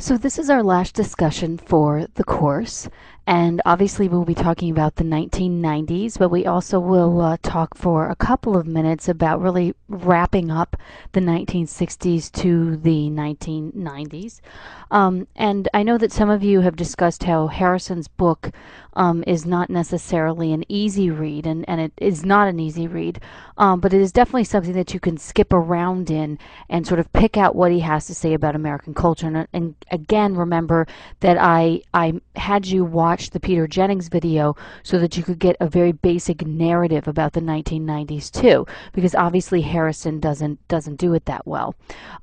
So this is our last discussion for the course, and obviously we'll be talking about the 1990s, but we also will uh, talk for a couple of minutes about really wrapping up the 1960s to the 1990s. Um, and I know that some of you have discussed how Harrison's book um, is not necessarily an easy read, and, and it is not an easy read, um, but it is definitely something that you can skip around in and sort of pick out what he has to say about American culture. And, and again, remember that I, I had you watch the Peter Jennings video so that you could get a very basic narrative about the 1990s too, because obviously Harrison doesn't, doesn't do it that well.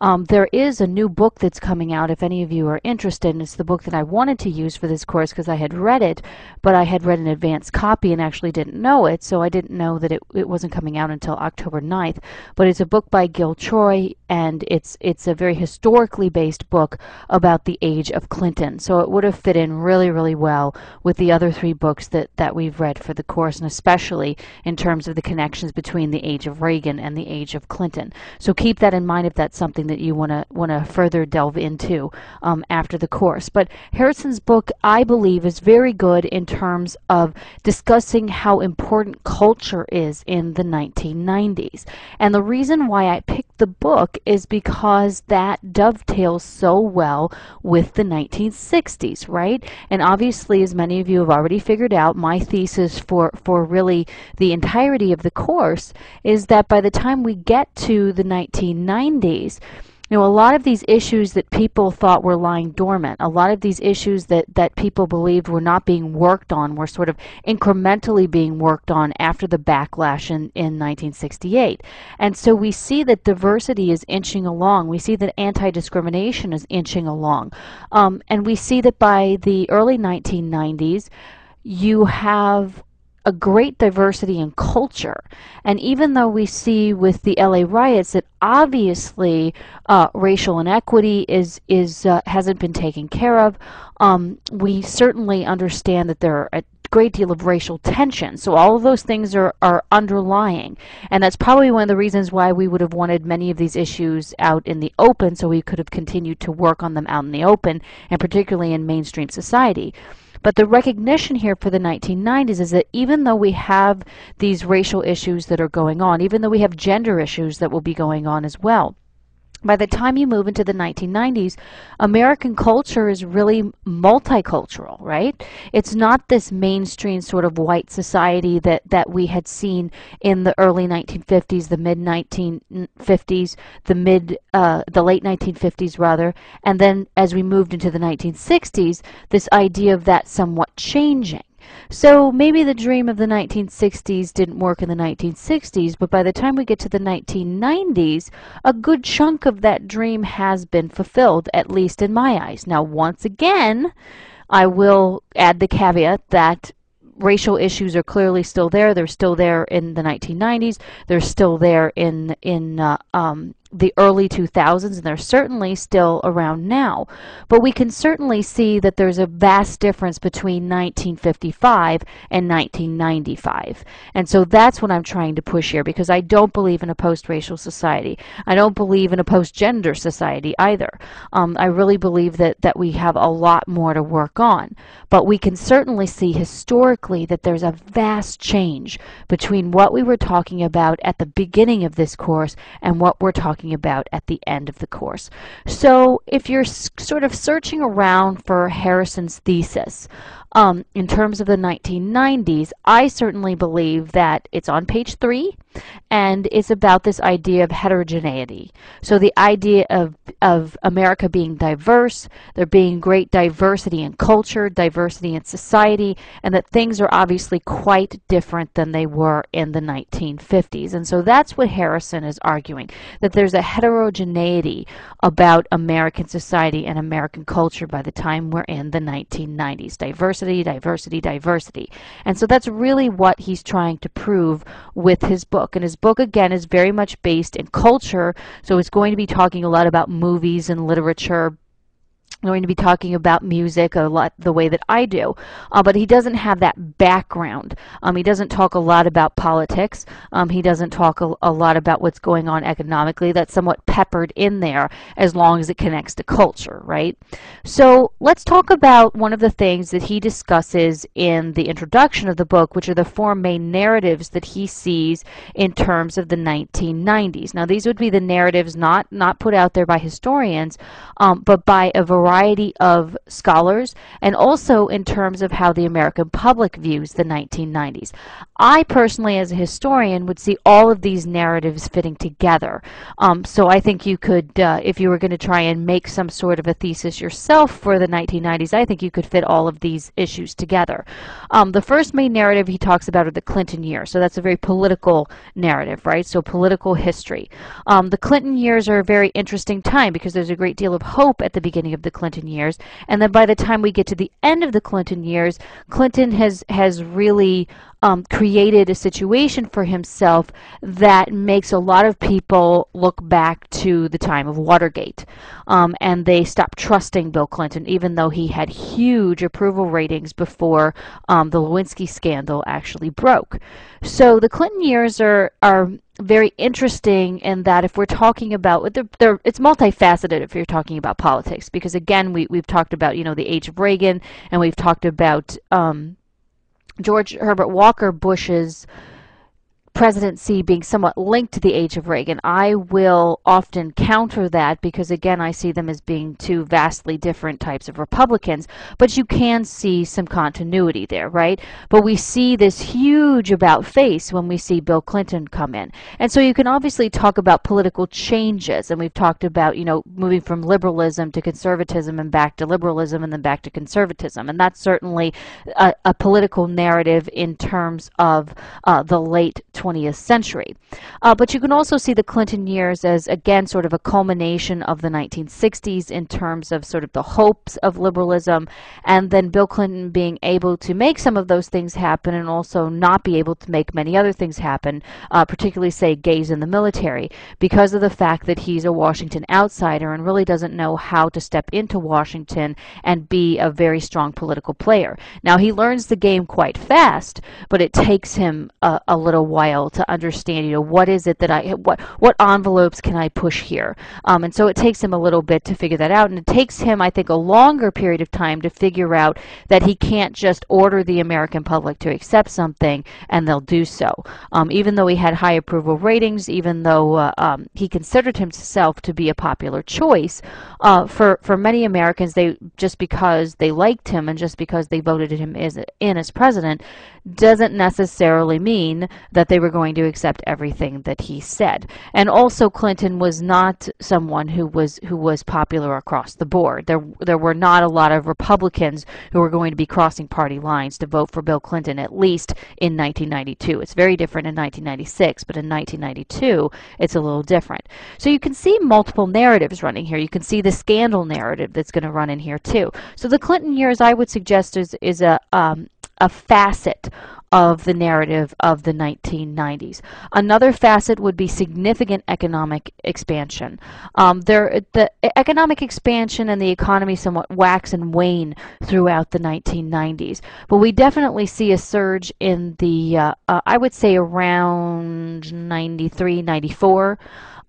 Um, there is a new book that's coming out if any of you are interested, and it's the book that I wanted to use for this course because I had read it, but I had read an advanced copy and actually didn't know it, so I didn't know that it, it wasn't coming out until October 9th. But it's a book by Gil Troy, and it's it's a very historically based book about the age of Clinton. So it would have fit in really, really well with the other three books that, that we've read for the course, and especially in terms of the connections between the age of Reagan and the age of Clinton. So keep that in mind if that's something that you want to want to further delve into um, after the course. But Harrison's book, I believe, is very good in terms of discussing how important culture is in the 1990s. And the reason why I picked the book is because that dovetails so well with the 1960s, right? And obviously, as many of you have already figured out, my thesis for, for really the entirety of the course is that by the time we get to the 1990s, you know, a lot of these issues that people thought were lying dormant, a lot of these issues that, that people believed were not being worked on were sort of incrementally being worked on after the backlash in, in 1968. And so we see that diversity is inching along. We see that anti-discrimination is inching along. Um, and we see that by the early 1990s, you have a great diversity in culture. And even though we see with the LA riots that obviously uh, racial inequity is is uh, hasn't been taken care of, um, we certainly understand that there are a great deal of racial tension. So all of those things are, are underlying. And that's probably one of the reasons why we would have wanted many of these issues out in the open so we could have continued to work on them out in the open, and particularly in mainstream society. But the recognition here for the 1990s is that even though we have these racial issues that are going on, even though we have gender issues that will be going on as well, by the time you move into the 1990s, American culture is really multicultural, right? It's not this mainstream sort of white society that, that we had seen in the early 1950s, the mid 1950s, the mid, uh, the late 1950s rather, and then as we moved into the 1960s, this idea of that somewhat changing. So maybe the dream of the 1960s didn't work in the 1960s, but by the time we get to the 1990s, a good chunk of that dream has been fulfilled, at least in my eyes. Now, once again, I will add the caveat that racial issues are clearly still there. They're still there in the 1990s. They're still there in in uh, um, the early 2000s, and they're certainly still around now. But we can certainly see that there's a vast difference between 1955 and 1995. And so that's what I'm trying to push here because I don't believe in a post-racial society. I don't believe in a post-gender society either. Um, I really believe that, that we have a lot more to work on. But we can certainly see historically that there's a vast change between what we were talking about at the beginning of this course and what we're talking talking about at the end of the course. So if you're sort of searching around for Harrison's thesis, um, in terms of the 1990s, I certainly believe that it's on page three, and it's about this idea of heterogeneity. So the idea of, of America being diverse, there being great diversity in culture, diversity in society, and that things are obviously quite different than they were in the 1950s. And so that's what Harrison is arguing, that there's a heterogeneity about American society and American culture by the time we're in the 1990s. Diversity diversity, diversity, diversity. And so that's really what he's trying to prove with his book. And his book, again, is very much based in culture, so it's going to be talking a lot about movies and literature going to be talking about music a lot the way that I do, uh, but he doesn't have that background. Um, he doesn't talk a lot about politics. Um, he doesn't talk a, a, lot about what's going on economically. That's somewhat peppered in there as long as it connects to culture, right? So let's talk about one of the things that he discusses in the introduction of the book, which are the four main narratives that he sees in terms of the 1990s. Now, these would be the narratives not not put out there by historians, um, but by a variety variety of scholars and also in terms of how the American public views the 1990s. I personally, as a historian, would see all of these narratives fitting together. Um, so I think you could, uh, if you were going to try and make some sort of a thesis yourself for the 1990s, I think you could fit all of these issues together. Um, the first main narrative he talks about are the Clinton years. So that's a very political narrative, right? So political history. Um, the Clinton years are a very interesting time because there's a great deal of hope at the beginning of the Clinton years. And then by the time we get to the end of the Clinton years, Clinton has, has really um, created a situation for himself that makes a lot of people look back to the time of Watergate. Um, and they stop trusting Bill Clinton, even though he had huge approval ratings before um, the Lewinsky scandal actually broke. So the Clinton years are, are very interesting in that if we're talking about they're, they're, it's multifaceted if you're talking about politics because again we, we've talked about you know the age of Reagan and we've talked about um, George Herbert Walker Bush's presidency being somewhat linked to the age of Reagan. I will often counter that because, again, I see them as being two vastly different types of Republicans, but you can see some continuity there, right? But we see this huge about face when we see Bill Clinton come in. And so you can obviously talk about political changes, and we've talked about, you know, moving from liberalism to conservatism and back to liberalism and then back to conservatism. And that's certainly a, a political narrative in terms of uh, the late 20th century. Uh, but you can also see the Clinton years as, again, sort of a culmination of the 1960s in terms of sort of the hopes of liberalism, and then Bill Clinton being able to make some of those things happen and also not be able to make many other things happen, uh, particularly, say, gays in the military, because of the fact that he's a Washington outsider and really doesn't know how to step into Washington and be a very strong political player. Now, he learns the game quite fast, but it takes him a, a little while while to understand, you know, what is it that I, what, what envelopes can I push here? Um, and so it takes him a little bit to figure that out. And it takes him, I think, a longer period of time to figure out that he can't just order the American public to accept something and they'll do so. Um, even though he had high approval ratings, even though uh, um, he considered himself to be a popular choice, uh, for, for many Americans, they just because they liked him and just because they voted him as, in as president doesn't necessarily mean that they were going to accept everything that he said. And also Clinton was not someone who was who was popular across the board. There there were not a lot of Republicans who were going to be crossing party lines to vote for Bill Clinton at least in 1992. It's very different in 1996, but in 1992 it's a little different. So you can see multiple narratives running here. You can see the scandal narrative that's going to run in here too. So the Clinton years I would suggest is is a um, a facet of the narrative of the 1990s. Another facet would be significant economic expansion. Um, there, the economic expansion and the economy somewhat wax and wane throughout the 1990s, but we definitely see a surge in the, uh, uh, I would say around 93, 94.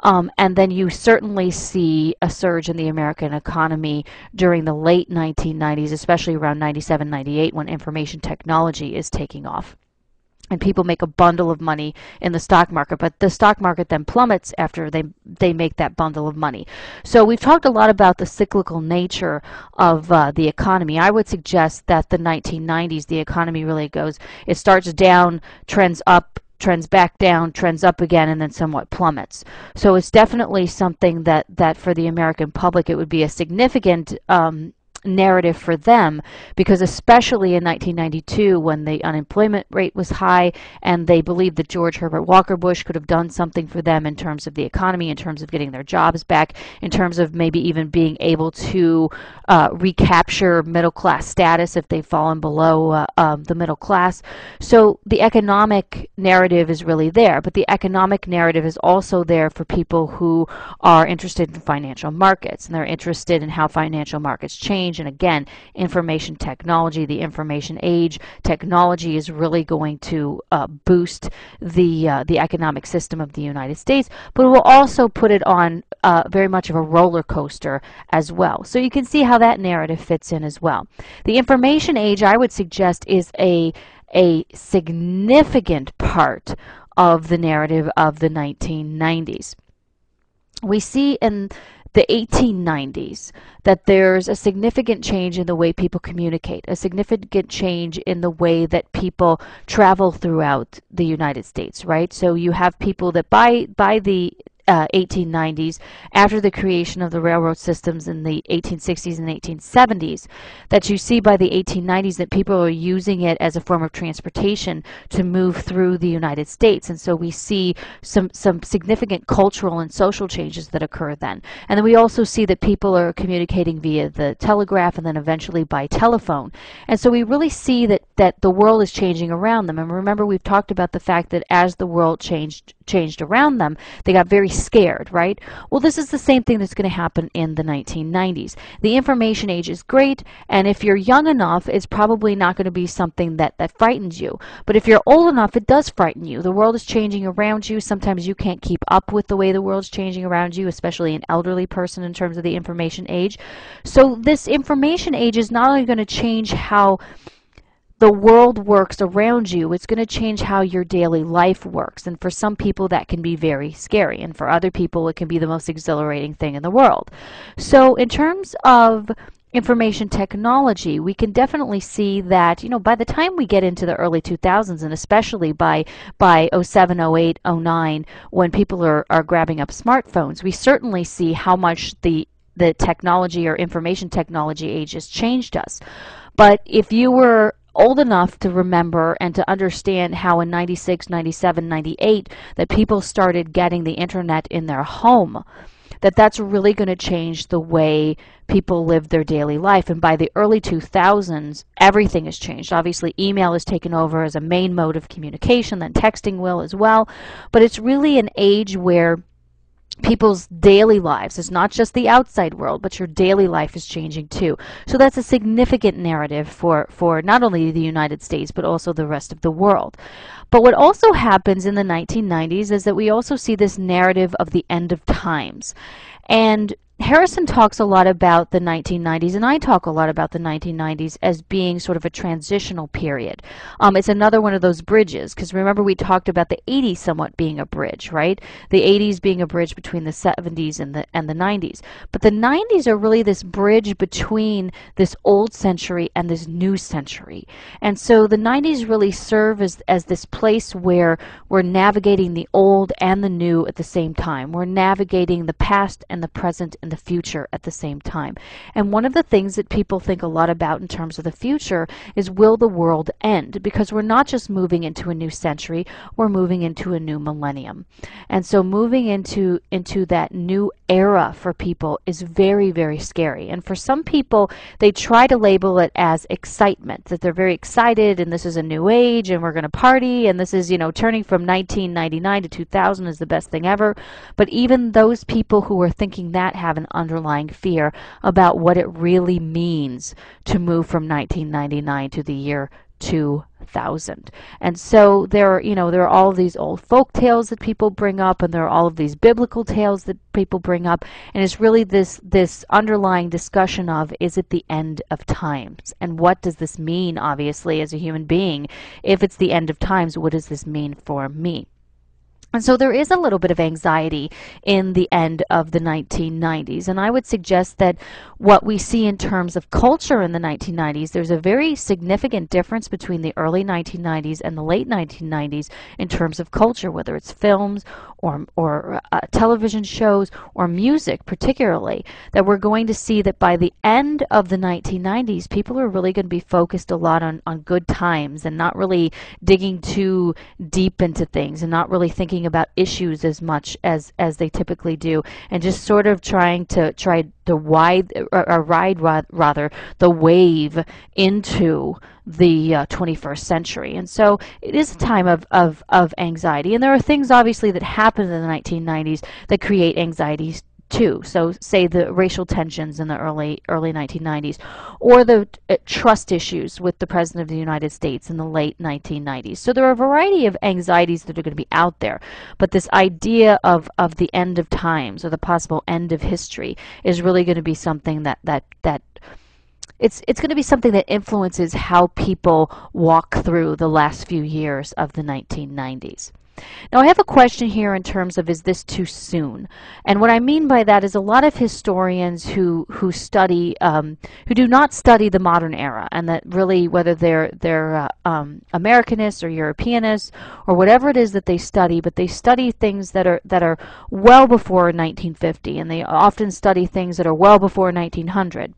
Um, and then you certainly see a surge in the American economy during the late 1990s, especially around 97, 98, when information technology is taking off. And people make a bundle of money in the stock market but the stock market then plummets after they they make that bundle of money. So we've talked a lot about the cyclical nature of uh, the economy. I would suggest that the 1990s the economy really goes it starts down trends up trends back down, trends up again, and then somewhat plummets. So it's definitely something that, that for the American public, it would be a significant um, narrative for them because especially in 1992 when the unemployment rate was high and they believed that George Herbert Walker Bush could have done something for them in terms of the economy, in terms of getting their jobs back, in terms of maybe even being able to uh, recapture middle class status if they've fallen below uh, um, the middle class. So the economic narrative is really there, but the economic narrative is also there for people who are interested in financial markets and they're interested in how financial markets change. And again, information technology, the information age, technology is really going to uh, boost the uh, the economic system of the United States, but it will also put it on uh, very much of a roller coaster as well. So you can see how that narrative fits in as well. The information age, I would suggest, is a a significant part of the narrative of the 1990s. We see in the 1890s that there's a significant change in the way people communicate, a significant change in the way that people travel throughout the United States, right? So you have people that by by the uh, 1890s, after the creation of the railroad systems in the 1860s and 1870s, that you see by the 1890s that people are using it as a form of transportation to move through the United States. And so we see some, some significant cultural and social changes that occur then. And then we also see that people are communicating via the telegraph and then eventually by telephone. And so we really see that, that the world is changing around them. And remember, we've talked about the fact that as the world changed, changed around them, they got very scared, right? Well, this is the same thing that's going to happen in the 1990s. The information age is great, and if you're young enough, it's probably not going to be something that, that frightens you. But if you're old enough, it does frighten you. The world is changing around you. Sometimes you can't keep up with the way the world's changing around you, especially an elderly person in terms of the information age. So this information age is not only going to change how the world works around you, it's going to change how your daily life works. And for some people, that can be very scary. And for other people, it can be the most exhilarating thing in the world. So, in terms of information technology, we can definitely see that, you know, by the time we get into the early 2000s, and especially by, by 07, 08, 09, when people are, are grabbing up smartphones, we certainly see how much the the technology or information technology age has changed us. But if you were old enough to remember and to understand how in 96, 97, 98 that people started getting the internet in their home, that that's really going to change the way people live their daily life. And by the early 2000s, everything has changed. Obviously, email has taken over as a main mode of communication, then texting will as well. But it's really an age where people's daily lives. It's not just the outside world, but your daily life is changing too. So that's a significant narrative for, for not only the United States, but also the rest of the world. But what also happens in the 1990s is that we also see this narrative of the end of times. And Harrison talks a lot about the 1990s, and I talk a lot about the 1990s as being sort of a transitional period. Um, it's another one of those bridges, because remember we talked about the 80s somewhat being a bridge, right? The 80s being a bridge between the 70s and the and the 90s. But the 90s are really this bridge between this old century and this new century. And so the 90s really serve as, as this place where we're navigating the old and the new at the same time. We're navigating the past and the present and the future at the same time. And one of the things that people think a lot about in terms of the future is will the world end? Because we're not just moving into a new century, we're moving into a new millennium. And so moving into into that new era for people is very very scary. And for some people, they try to label it as excitement, that they're very excited and this is a new age and we're going to party and this is, you know, turning from 1999 to 2000 is the best thing ever. But even those people who are thinking that have have an underlying fear about what it really means to move from 1999 to the year 2000. And so there are, you know, there are all these old folk tales that people bring up and there are all of these biblical tales that people bring up and it's really this this underlying discussion of is it the end of times? And what does this mean obviously as a human being? If it's the end of times, what does this mean for me? And so there is a little bit of anxiety in the end of the 1990s. And I would suggest that what we see in terms of culture in the 1990s, there's a very significant difference between the early 1990s and the late 1990s in terms of culture, whether it's films or, or uh, television shows or music, particularly. That we're going to see that by the end of the 1990s, people are really going to be focused a lot on, on good times and not really digging too deep into things and not really thinking about issues as much as as they typically do, and just sort of trying to try to ride or, or ride rather the wave into the uh, 21st century. And so it is a time of, of, of anxiety. And there are things obviously that happen in the 1990s that create anxieties too. So, say the racial tensions in the early early 1990s, or the uh, trust issues with the president of the United States in the late 1990s. So, there are a variety of anxieties that are going to be out there. But this idea of of the end of times or the possible end of history is really going to be something that that that it's it's going to be something that influences how people walk through the last few years of the 1990s. Now I have a question here in terms of is this too soon? And what I mean by that is a lot of historians who who study um, who do not study the modern era, and that really whether they're they're uh, um, Americanists or Europeanists or whatever it is that they study, but they study things that are that are well before 1950, and they often study things that are well before 1900.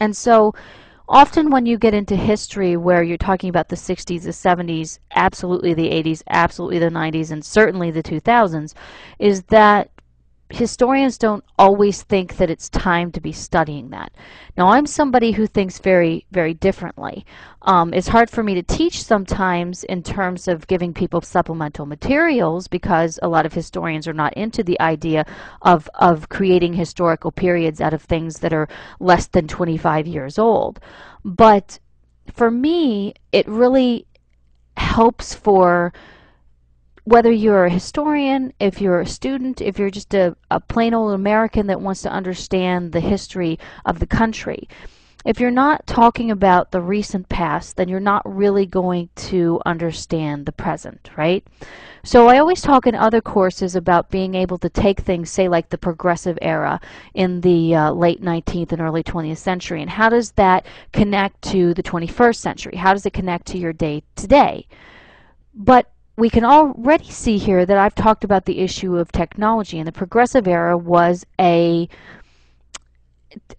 And so often when you get into history where you're talking about the 60s, the 70s, absolutely the 80s, absolutely the 90s, and certainly the 2000s, is that historians don't always think that it's time to be studying that. Now, I'm somebody who thinks very, very differently. Um, it's hard for me to teach sometimes in terms of giving people supplemental materials because a lot of historians are not into the idea of, of creating historical periods out of things that are less than 25 years old. But for me, it really helps for whether you're a historian, if you're a student, if you're just a, a plain old American that wants to understand the history of the country, if you're not talking about the recent past, then you're not really going to understand the present, right? So I always talk in other courses about being able to take things, say like the progressive era in the uh, late 19th and early 20th century, and how does that connect to the 21st century? How does it connect to your day today? But we can already see here that I've talked about the issue of technology, and the progressive era was a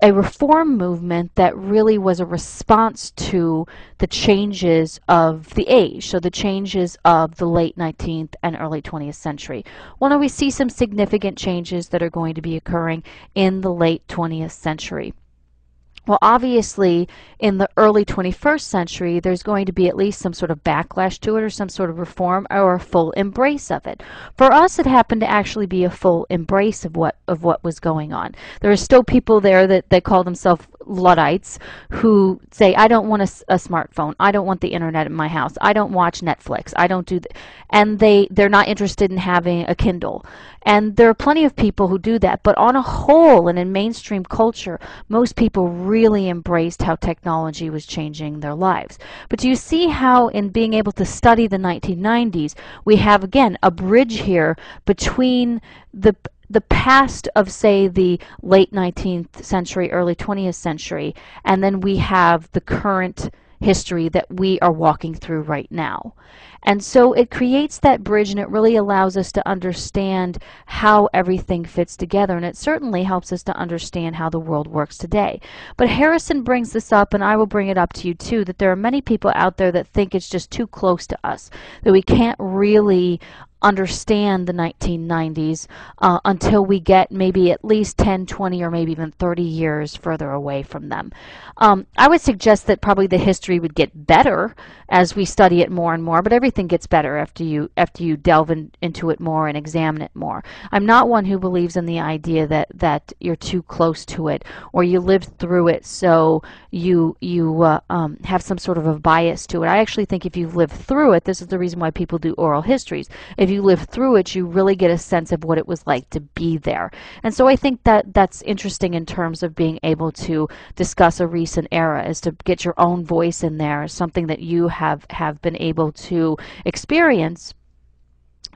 a reform movement that really was a response to the changes of the age, so the changes of the late 19th and early 20th century. Well, we see some significant changes that are going to be occurring in the late 20th century. Well, obviously, in the early 21st century, there's going to be at least some sort of backlash to it or some sort of reform or a full embrace of it. For us, it happened to actually be a full embrace of what of what was going on. There are still people there that, that call themselves Luddites who say, I don't want a, a, smartphone. I don't want the internet in my house. I don't watch Netflix. I don't do that. And they, they're not interested in having a Kindle. And there are plenty of people who do that. But on a whole, and in mainstream culture, most people really embraced how technology was changing their lives. But do you see how, in being able to study the 1990s, we have, again, a bridge here between the the past of, say, the late 19th century, early 20th century, and then we have the current history that we are walking through right now. And so it creates that bridge and it really allows us to understand how everything fits together. And it certainly helps us to understand how the world works today. But Harrison brings this up, and I will bring it up to you too, that there are many people out there that think it's just too close to us, that we can't really understand the 1990s uh, until we get maybe at least 10, 20, or maybe even 30 years further away from them. Um, I would suggest that probably the history would get better as we study it more and more, but everything gets better after you after you delve in, into it more and examine it more. I'm not one who believes in the idea that that you're too close to it or you lived through it, so you you uh, um, have some sort of a bias to it. I actually think if you've lived through it, this is the reason why people do oral histories. If you live through it, you really get a sense of what it was like to be there. And so I think that that's interesting in terms of being able to discuss a recent era, is to get your own voice in there, something that you have have been able to experience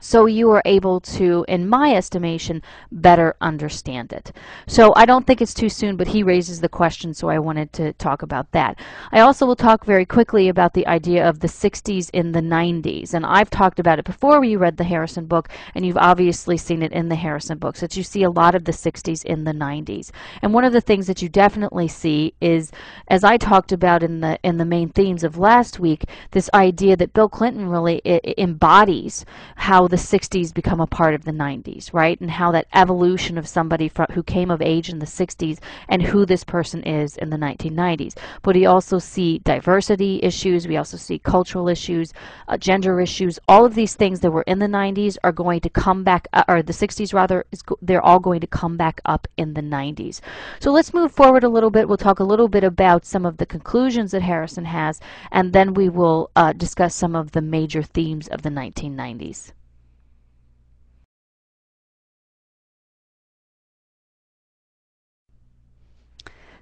so you are able to, in my estimation, better understand it. So I don't think it's too soon, but he raises the question, so I wanted to talk about that. I also will talk very quickly about the idea of the 60s in the 90s, and I've talked about it before you read the Harrison book, and you've obviously seen it in the Harrison books, that you see a lot of the 60s in the 90s. And one of the things that you definitely see is, as I talked about in the in the main themes of last week, this idea that Bill Clinton really embodies how the 60s become a part of the 90s, right? And how that evolution of somebody who came of age in the 60s and who this person is in the 1990s. But we also see diversity issues, we also see cultural issues, uh, gender issues. All of these things that were in the 90s are going to come back, uh, or the 60s rather, they're all going to come back up in the 90s. So let's move forward a little bit. We'll talk a little bit about some of the conclusions that Harrison has, and then we will uh, discuss some of the major themes of the 1990s.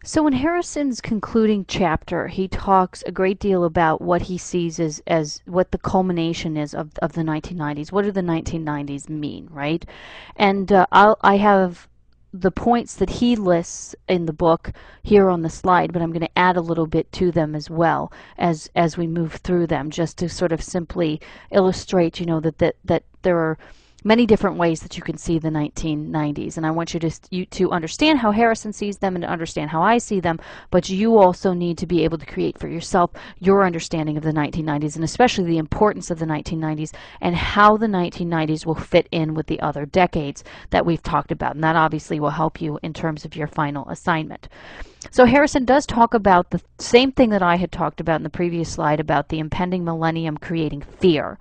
So in Harrison's concluding chapter, he talks a great deal about what he sees as, as what the culmination is of, of the 1990s. What do the 1990s mean, right? And uh, I have the points that he lists in the book here on the slide, but I'm going to add a little bit to them as well as as we move through them, just to sort of simply illustrate, you know, that that that there are many different ways that you can see the 1990s and I want you to you to understand how Harrison sees them and to understand how I see them but you also need to be able to create for yourself your understanding of the 1990s and especially the importance of the 1990s and how the 1990s will fit in with the other decades that we've talked about and that obviously will help you in terms of your final assignment. So Harrison does talk about the same thing that I had talked about in the previous slide about the impending millennium creating fear.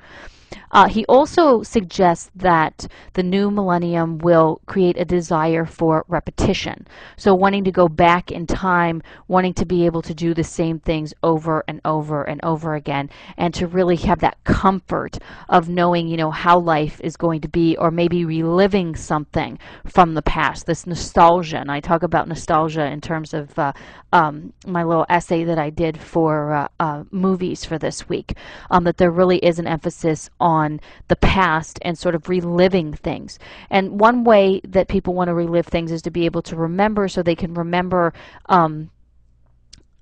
Uh, he also suggests that the new millennium will create a desire for repetition. So, wanting to go back in time, wanting to be able to do the same things over and over and over again, and to really have that comfort of knowing, you know, how life is going to be, or maybe reliving something from the past. This nostalgia, and I talk about nostalgia in terms of uh, um, my little essay that I did for uh, uh movies for this week. Um, that there really is an emphasis on the past and sort of reliving things. And one way that people want to relive things is to be able to remember so they can remember um,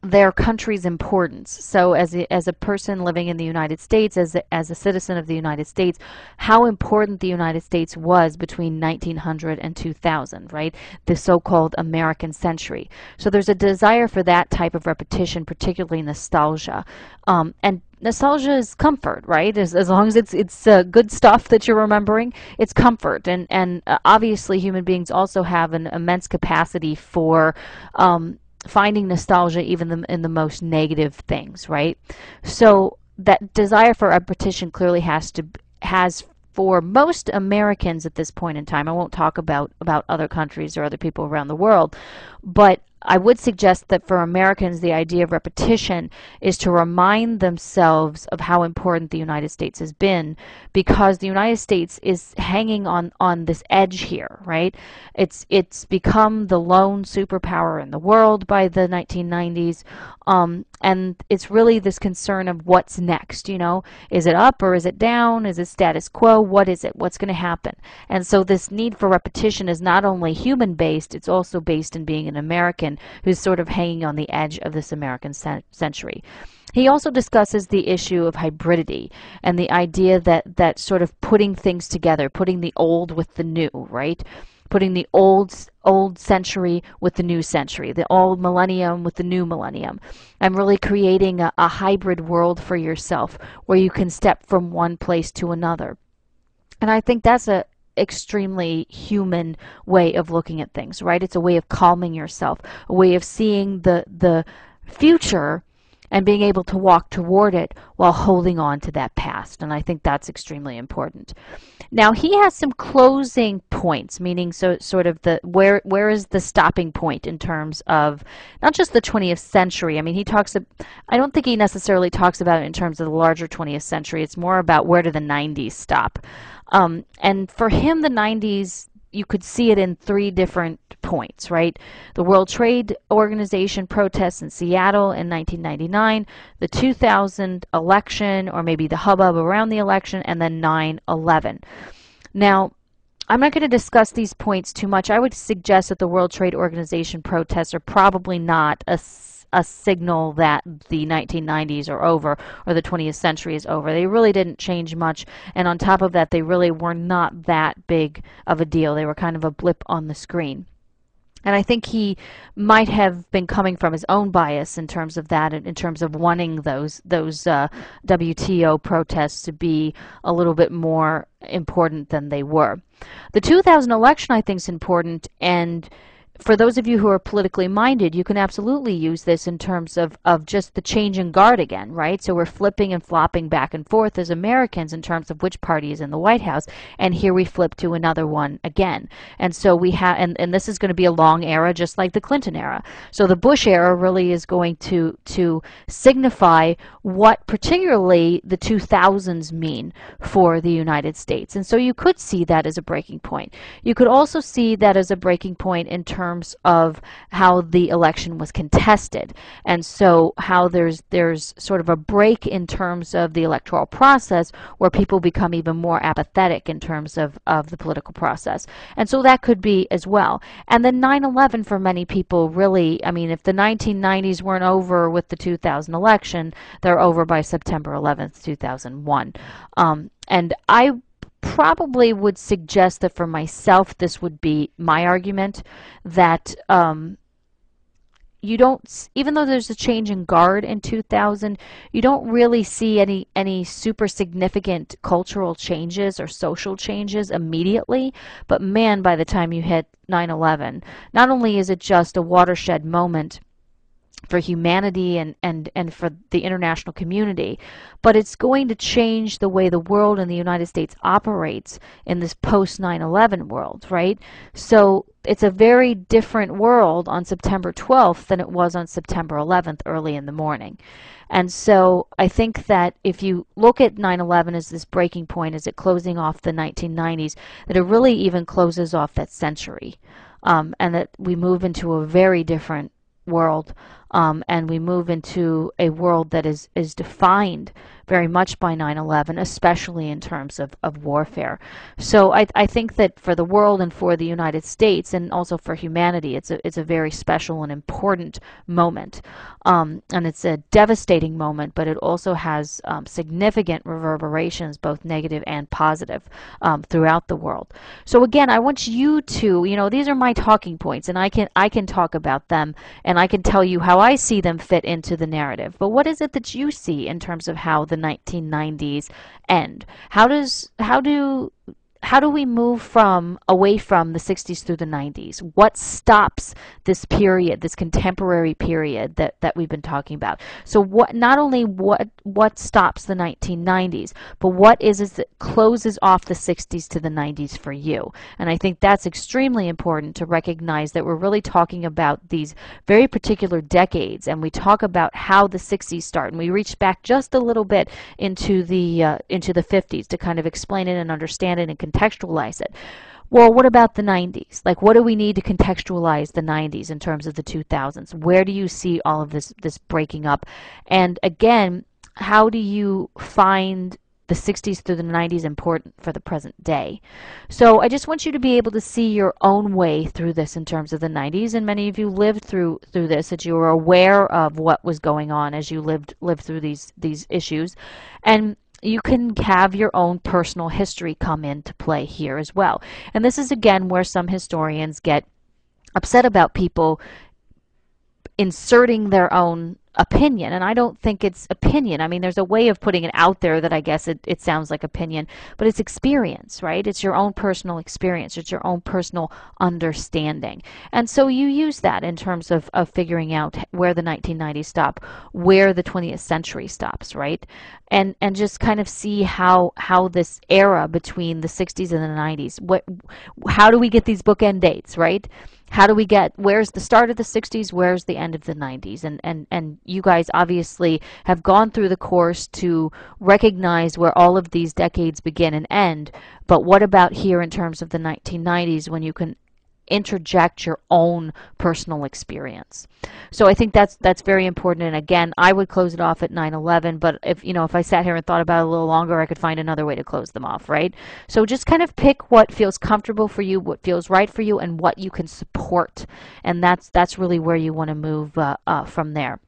their country's importance. So, as a, as a person living in the United States, as a, as a citizen of the United States, how important the United States was between 1900 and 2000, right? The so called American century. So, there's a desire for that type of repetition, particularly nostalgia. Um, and nostalgia is comfort, right? As, as long as it's it's uh, good stuff that you're remembering, it's comfort. And and uh, obviously, human beings also have an immense capacity for um, finding nostalgia even the, in the most negative things, right? So that desire for repetition clearly has to has for most Americans at this point in time. I won't talk about about other countries or other people around the world, but I would suggest that for Americans, the idea of repetition is to remind themselves of how important the United States has been because the United States is hanging on, on this edge here, right? It's, it's become the lone superpower in the world by the 1990s. Um, and it's really this concern of what's next, you know? Is it up or is it down? Is it status quo? What is it? What's going to happen? And so this need for repetition is not only human based, it's also based in being an American who's sort of hanging on the edge of this American century. He also discusses the issue of hybridity and the idea that, that sort of putting things together, putting the old with the new, right? Putting the old old century with the new century, the old millennium with the new millennium, and really creating a, a hybrid world for yourself where you can step from one place to another. And I think that's a, extremely human way of looking at things, right? It's a way of calming yourself, a way of seeing the the future and being able to walk toward it while holding on to that past. And I think that's extremely important. Now he has some closing points, meaning so sort of the where where is the stopping point in terms of not just the 20th century. I mean, he talks. I don't think he necessarily talks about it in terms of the larger 20th century. It's more about where do the 90s stop. Um, and for him, the 90s you could see it in three different points, right? The World Trade Organization protests in Seattle in 1999, the 2000 election, or maybe the hubbub around the election, and then 9 11. Now, I'm not going to discuss these points too much. I would suggest that the World Trade Organization protests are probably not a a signal that the 1990s are over or the 20th century is over. They really didn't change much, and on top of that, they really were not that big of a deal. They were kind of a blip on the screen. And I think he might have been coming from his own bias in terms of that, and in terms of wanting those those uh, WTO protests to be a little bit more important than they were. The 2000 election, I think, is important, and for those of you who are politically minded, you can absolutely use this in terms of, of just the change in guard again, right? So we're flipping and flopping back and forth as Americans in terms of which party is in the White House, and here we flip to another one again. And so we have, and, and this is going to be a long era, just like the Clinton era. So the Bush era really is going to to signify what particularly the 2000s mean for the United States. And so you could see that as a breaking point. You could also see that as a breaking point in terms terms of how the election was contested. And so how there's there's sort of a break in terms of the electoral process where people become even more apathetic in terms of, of the political process. And so that could be as well. And then 9-11 for many people really, I mean, if the 1990s weren't over with the 2000 election, they're over by September 11th, 2001. Um, and I probably would suggest that for myself, this would be my argument that um, you don't, even though there's a change in guard in 2000, you don't really see any any super significant cultural changes or social changes immediately. But man, by the time you hit 9/11, not only is it just a watershed moment for humanity and, and, and for the international community, but it's going to change the way the world and the United States operates in this post 9 11 world, right? So it's a very different world on September 12th than it was on September 11th early in the morning. And so I think that if you look at 9 11 as this breaking point, as it closing off the 1990s, that it really even closes off that century. Um, and that we move into a very different world um, and we move into a world that is, is defined very much by 9-11, especially in terms of, of warfare. So I, I think that for the world and for the United States and also for humanity, it's a, it's a very special and important moment. Um, and it's a devastating moment, but it also has um, significant reverberations, both negative and positive, um, throughout the world. So again, I want you to, you know, these are my talking points, and I can I can talk about them, and I can tell you how I see them fit into the narrative. But what is it that you see in terms of how the 1990s end? How does how do how do we move from away from the 60s through the 90s? What stops this period, this contemporary period that, that we've been talking about? So what not only what what stops the 1990s, but what is it that closes off the 60s to the 90s for you? And I think that's extremely important to recognize that we're really talking about these very particular decades, and we talk about how the 60s start, and we reach back just a little bit into the uh, into the 50s to kind of explain it and understand it and contextualize it. Well, what about the 90s? Like, what do we need to contextualize the 90s in terms of the 2000s? Where do you see all of this this breaking up? And again, how do you find the 60s through the 90s important for the present day. So I just want you to be able to see your own way through this in terms of the 90s and many of you lived through through this that you were aware of what was going on as you lived lived through these these issues and you can have your own personal history come into play here as well. And this is again where some historians get upset about people inserting their own opinion and i don't think it's opinion. I mean there's a way of putting it out there that i guess it, it sounds like opinion but it's experience right? It's your own personal experience. It's your own personal understanding. And so you use that in terms of, of figuring out where the 1990s stop where the 20th century stops right? And and just kind of see how how this era between the 60s and the 90s what how do we get these bookend dates right? How do we get where's the start of the 60s where's the end of the 90s and and and you guys obviously have gone through the course to recognize where all of these decades begin and end. But what about here in terms of the 1990s when you can interject your own personal experience. So I think that's that's very important and again, I would close it off at 9/11, but if you know, if I sat here and thought about it a little longer, I could find another way to close them off, right? So just kind of pick what feels comfortable for you, what feels right for you and what you can support. And that's that's really where you want to move uh, uh, from there.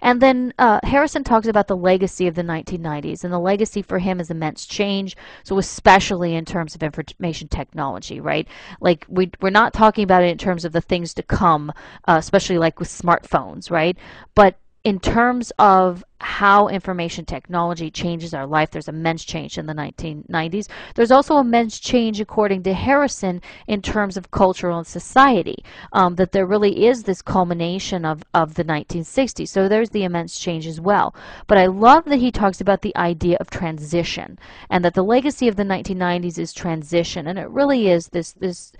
And then uh, Harrison talks about the legacy of the 1990s, and the legacy for him is immense change. So especially in terms of information technology, right? Like we we're not talking about it in terms of the things to come, uh, especially like with smartphones, right? But in terms of how information technology changes our life, there's immense change in the 1990s. There's also immense change, according to Harrison, in terms of cultural and society, um, that there really is this culmination of, of the 1960s. So there's the immense change as well. But I love that he talks about the idea of transition and that the legacy of the 1990s is transition. And it really is this, this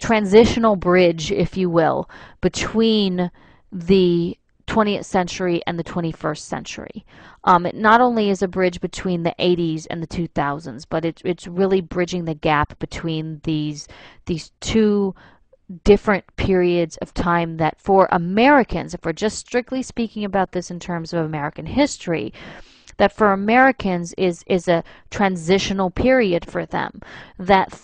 transitional bridge, if you will, between the 20th century and the 21st century. Um, it not only is a bridge between the 80s and the 2000s, but it, it's really bridging the gap between these these two different periods of time that for Americans, if we're just strictly speaking about this in terms of American history, that for Americans is is a transitional period for them that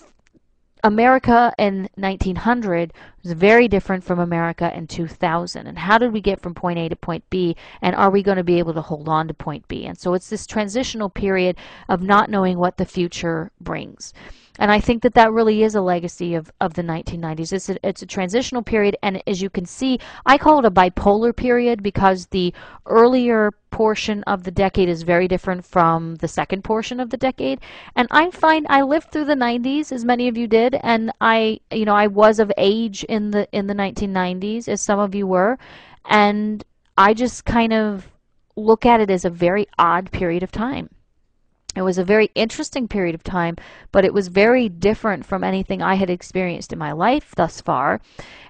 America in 1900 was very different from America in 2000. And how did we get from point A to point B? And are we going to be able to hold on to point B? And so it's this transitional period of not knowing what the future brings. And I think that that really is a legacy of, of the 1990s. It's a, it's a transitional period, and as you can see, I call it a bipolar period because the earlier portion of the decade is very different from the second portion of the decade. And I find I lived through the 90s, as many of you did, and I, you know, I was of age in the in the 1990s, as some of you were, and I just kind of look at it as a very odd period of time. It was a very interesting period of time, but it was very different from anything I had experienced in my life thus far.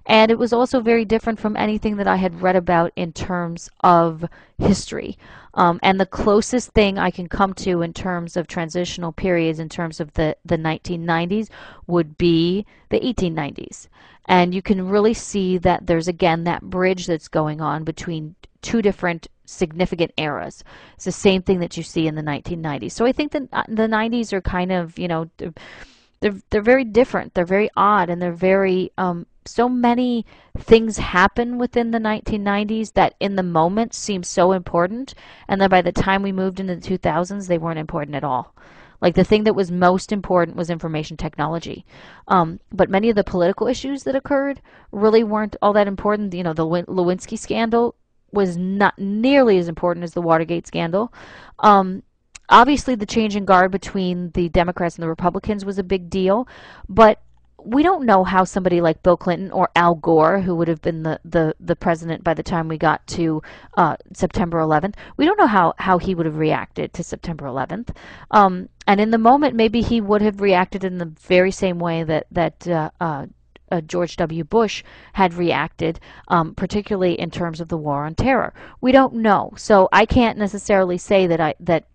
And it was also very different from anything that I had read about in terms of history. Um, and the closest thing I can come to in terms of transitional periods, in terms of the, the 1990s, would be the 1890s. And you can really see that there's again that bridge that's going on between two different significant eras. It's the same thing that you see in the 1990s. So I think that uh, the 90s are kind of, you know, they're they're very different. They're very odd, and they're very um, so many things happen within the 1990s that in the moment seem so important, and then by the time we moved into the 2000s, they weren't important at all. Like the thing that was most important was information technology. Um, but many of the political issues that occurred really weren't all that important. You know, the Lewinsky scandal was not nearly as important as the Watergate scandal. Um, obviously, the change in guard between the Democrats and the Republicans was a big deal, but we don't know how somebody like Bill Clinton or Al Gore, who would have been the, the, the president by the time we got to uh, September 11th, we don't know how, how he would have reacted to September 11th. Um, and in the moment, maybe he would have reacted in the very same way that, that uh, uh, uh, George W. Bush had reacted, um, particularly in terms of the war on terror. We don't know, so I can't necessarily say that I that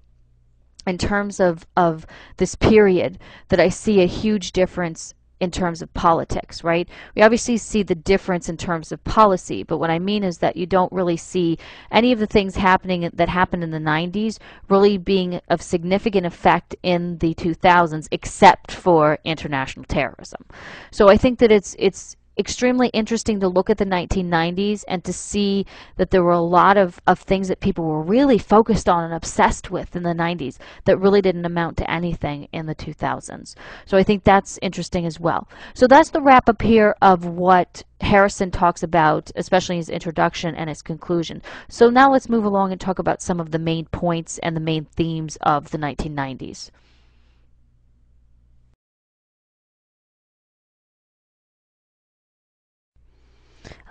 in terms of of this period that I see a huge difference in terms of politics, right? We obviously see the difference in terms of policy, but what I mean is that you don't really see any of the things happening that happened in the 90s really being of significant effect in the 2000s except for international terrorism. So I think that it's it's extremely interesting to look at the 1990s and to see that there were a lot of, of things that people were really focused on and obsessed with in the 90s that really didn't amount to anything in the 2000s. So I think that's interesting as well. So that's the wrap up here of what Harrison talks about, especially his introduction and his conclusion. So now let's move along and talk about some of the main points and the main themes of the 1990s.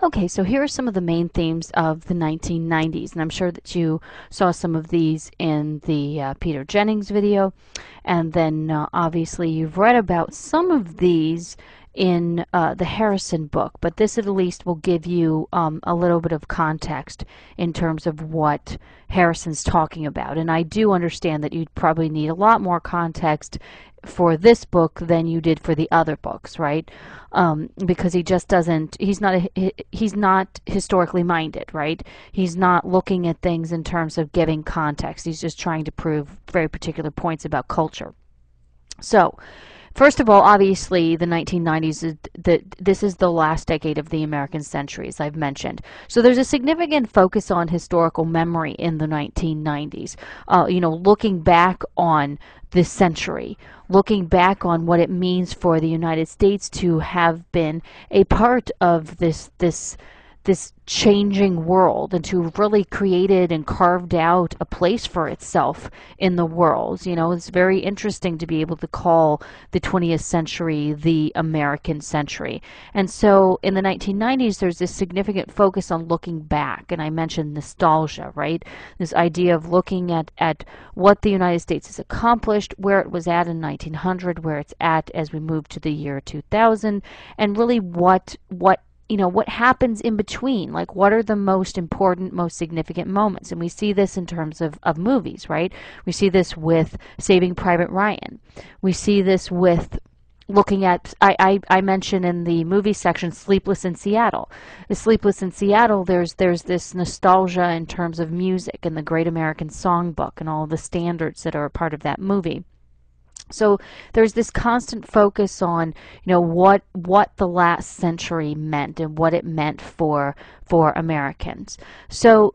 Okay, so here are some of the main themes of the 1990s, and I'm sure that you saw some of these in the uh, Peter Jennings video, and then uh, obviously you've read about some of these in uh, the Harrison book, but this at least will give you um, a little bit of context in terms of what Harrison's talking about. And I do understand that you'd probably need a lot more context for this book than you did for the other books, right? Um, because he just doesn't. He's not. A, he's not historically minded, right? He's not looking at things in terms of giving context. He's just trying to prove very particular points about culture. So, First of all, obviously, the 1990s, is the, this is the last decade of the American century, as I've mentioned. So there's a significant focus on historical memory in the 1990s. Uh, you know, looking back on this century, looking back on what it means for the United States to have been a part of this this this changing world and to really created and carved out a place for itself in the world. You know, it's very interesting to be able to call the 20th century the American century. And so in the 1990s, there's this significant focus on looking back. And I mentioned nostalgia, right? This idea of looking at, at what the United States has accomplished, where it was at in 1900, where it's at as we move to the year 2000, and really what, what you know what happens in between like what are the most important most significant moments? And we see this in terms of, of movies right? We see this with saving private ryan. We see this with looking at I, I, I mentioned in the movie section sleepless in seattle. The sleepless in seattle there's there's this nostalgia in terms of music and the great american songbook and all the standards that are a part of that movie so there's this constant focus on, you know, what what the last century meant and what it meant for for Americans. So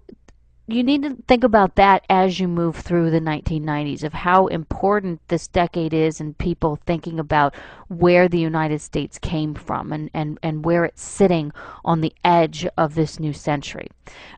you need to think about that as you move through the 1990s of how important this decade is and people thinking about where the United States came from and, and, and where it's sitting on the edge of this new century.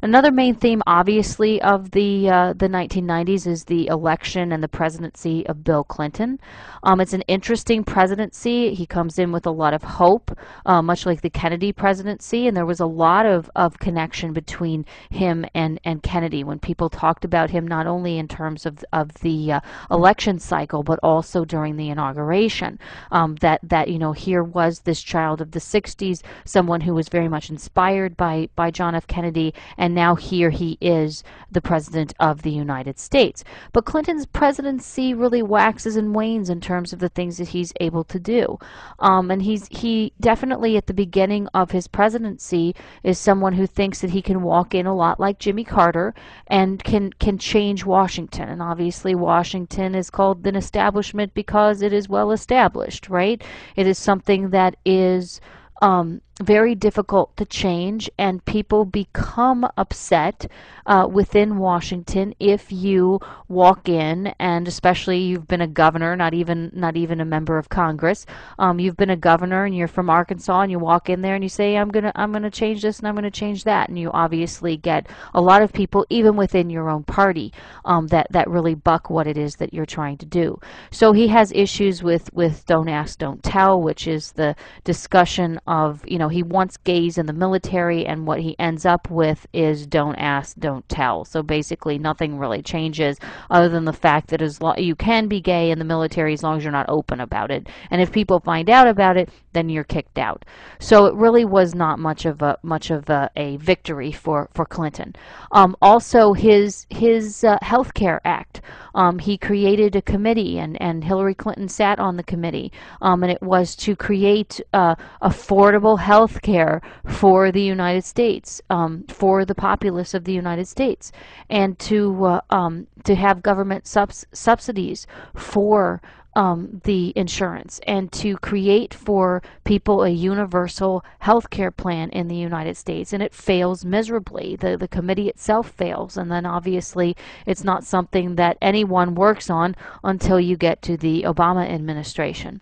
Another main theme, obviously, of the uh, the 1990s is the election and the presidency of Bill Clinton. Um, it's an interesting presidency. He comes in with a lot of hope, uh, much like the Kennedy presidency, and there was a lot of, of connection between him and, and Kennedy when people talked about him, not only in terms of, of the uh, election cycle, but also during the inauguration. Um, that, that, you know, here was this child of the 60s, someone who was very much inspired by, by John F. Kennedy and now here he is the president of the United States. But Clinton's presidency really waxes and wanes in terms of the things that he's able to do. Um, and he's he definitely at the beginning of his presidency is someone who thinks that he can walk in a lot like Jimmy Carter and can can change Washington. And obviously Washington is called an establishment because it is well established, right? It is something that is um, very difficult to change, and people become upset uh, within Washington if you walk in, and especially you've been a governor, not even not even a member of Congress. Um, you've been a governor, and you're from Arkansas, and you walk in there and you say, "I'm gonna I'm gonna change this, and I'm gonna change that," and you obviously get a lot of people, even within your own party, um, that that really buck what it is that you're trying to do. So he has issues with with don't ask, don't tell, which is the discussion of you know know, he wants gays in the military, and what he ends up with is don't ask, don't tell. So basically, nothing really changes other than the fact that as lo- you can be gay in the military as long as you're not open about it. And if people find out about it, then you're kicked out. So it really was not much of a much of a, a victory for for Clinton. Um, also, his his uh, Health Care Act. Um, he created a committee, and, and Hillary Clinton sat on the committee, um, and it was to create uh, affordable health care for the United States, um, for the populace of the United States, and to uh, um, to have government subs- subsidies for um, the insurance and to create for people a universal health care plan in the United States. And it fails miserably. The, the committee itself fails. And then obviously, it's not something that anyone works on until you get to the Obama administration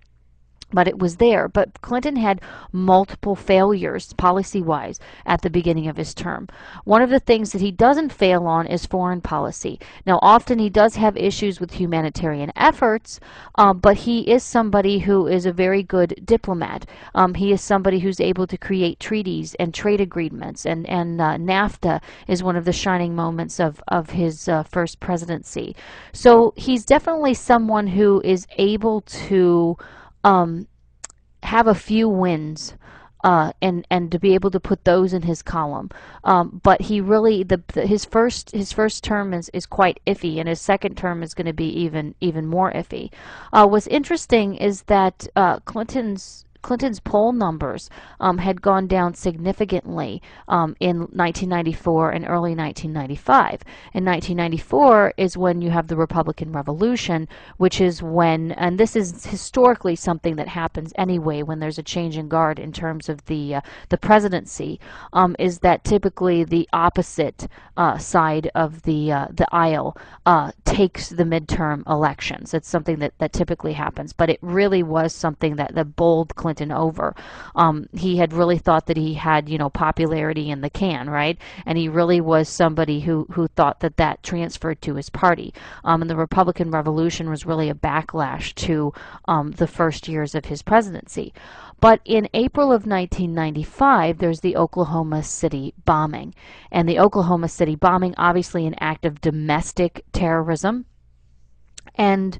but it was there. But Clinton had multiple failures policy wise at the beginning of his term. One of the things that he doesn't fail on is foreign policy. Now, often he does have issues with humanitarian efforts, um, but he is somebody who is a very good diplomat. Um, he is somebody who's able to create treaties and trade agreements, and, and uh, NAFTA is one of the shining moments of, of his uh, first presidency. So he's definitely someone who is able to um, have a few wins uh, and and to be able to put those in his column. Um, but he really the, the, his first his first term is, is quite iffy, and his second term is going to be even even more iffy. Uh, what's interesting is that uh, Clinton's Clinton's poll numbers um, had gone down significantly um, in 1994 and early 1995. In 1994 is when you have the Republican Revolution, which is when, and this is historically something that happens anyway when there's a change in guard in terms of the uh, the presidency, um, is that typically the opposite uh, side of the uh, the aisle uh, takes the midterm elections. It's something that, that typically happens, but it really was something that the bowled Clinton Clinton over. Um, he had really thought that he had, you know, popularity in the can, right? And he really was somebody who, who thought that that transferred to his party. Um, and the Republican Revolution was really a backlash to um, the first years of his presidency. But in April of 1995, there's the Oklahoma City bombing. And the Oklahoma City bombing, obviously an act of domestic terrorism. And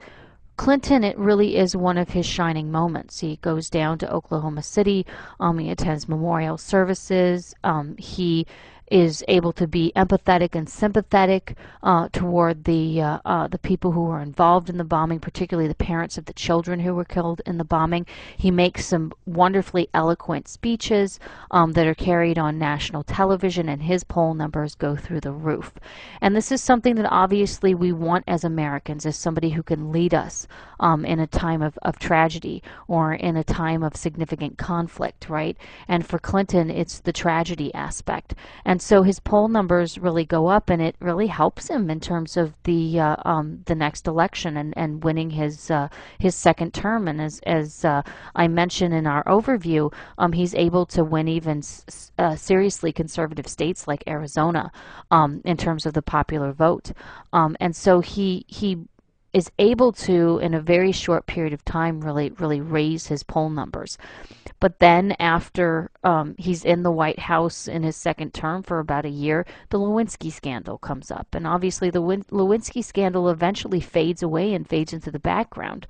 Clinton, it really is one of his shining moments. He goes down to Oklahoma City. Um, he attends memorial services. Um, he is able to be empathetic and sympathetic uh, toward the uh, uh, the people who were involved in the bombing, particularly the parents of the children who were killed in the bombing. He makes some wonderfully eloquent speeches um, that are carried on national television, and his poll numbers go through the roof. And this is something that obviously we want as Americans, as somebody who can lead us um, in a time of, of tragedy or in a time of significant conflict, right? And for Clinton, it's the tragedy aspect. And so his poll numbers really go up, and it really helps him in terms of the uh, um, the next election and, and winning his uh, his second term. And as as uh, I mentioned in our overview, um, he's able to win even uh, seriously conservative states like Arizona um, in terms of the popular vote. Um, and so he he is able to, in a very short period of time, really really raise his poll numbers. But then, after um, he's in the White House in his second term for about a year, the Lewinsky scandal comes up. And obviously, the Win- Lewinsky scandal eventually fades away and fades into the background.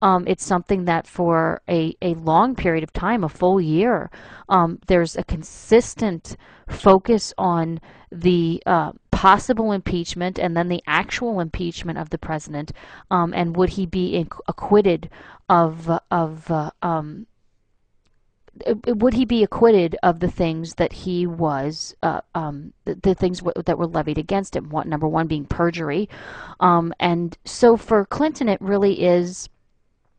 Um, it's something that for a, a long period of time, a full year, um, there's a consistent focus on the uh, possible impeachment and then the actual impeachment of the president, um, and would he be acquitted of of uh, um, would he be acquitted of the things that he was uh, um, the, the, things that were levied against him? What number one being perjury? Um, and so for clinton it really is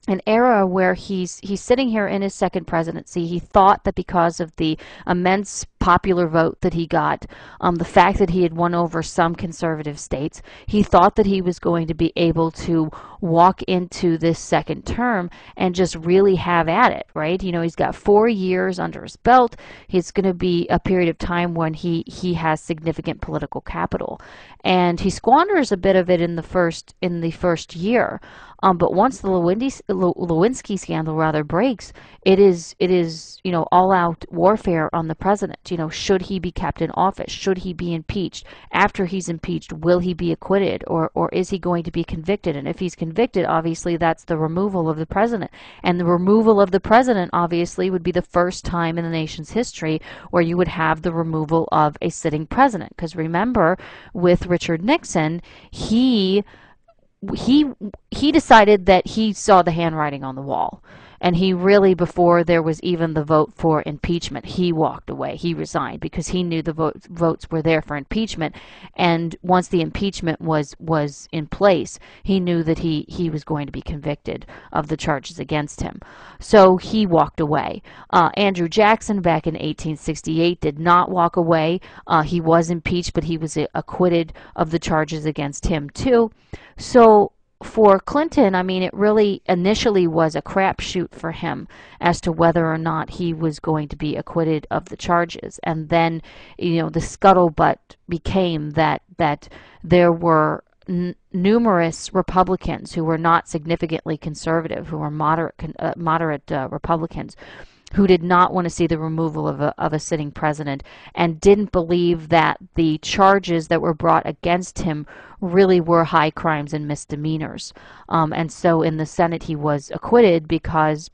an era where he's he's sitting here in his second presidency. He thought that because of the immense popular vote that he got, um, the fact that he had won over some conservative states, he thought that he was going to be able to walk into this second term and just really have at it, right? You know, he's got four years under his belt. It's going to be a period of time when he he has significant political capital, and he squanders a bit of it in the first in the first year. Um, but once the Lewinsky, Lewinsky scandal rather breaks, it is it is you know all out warfare on the president. You know, should he be kept in office? Should he be impeached? After he's impeached, will he be acquitted, or or is he going to be convicted? And if he's convicted, obviously that's the removal of the president. And the removal of the president, obviously, would be the first time in the nation's history where you would have the removal of a sitting president. Because remember, with Richard Nixon, he he he decided that he saw the handwriting on the wall and he really, before there was even the vote for impeachment, he walked away. He resigned because he knew the vote, votes were there for impeachment. And once the impeachment was was in place, he knew that he he was going to be convicted of the charges against him. So he walked away. Uh, Andrew Jackson, back in 1868, did not walk away. Uh, he was impeached, but he was acquitted of the charges against him too. So for Clinton, I mean, it really initially was a crapshoot for him as to whether or not he was going to be acquitted of the charges. And then, you know, the scuttlebutt became that that there were n- numerous Republicans who were not significantly conservative, who were moderate uh, moderate uh, Republicans, who did not want to see the removal of a, of a sitting president and didn't believe that the charges that were brought against him really were high crimes and misdemeanors. Um, and so in the Senate, he was acquitted because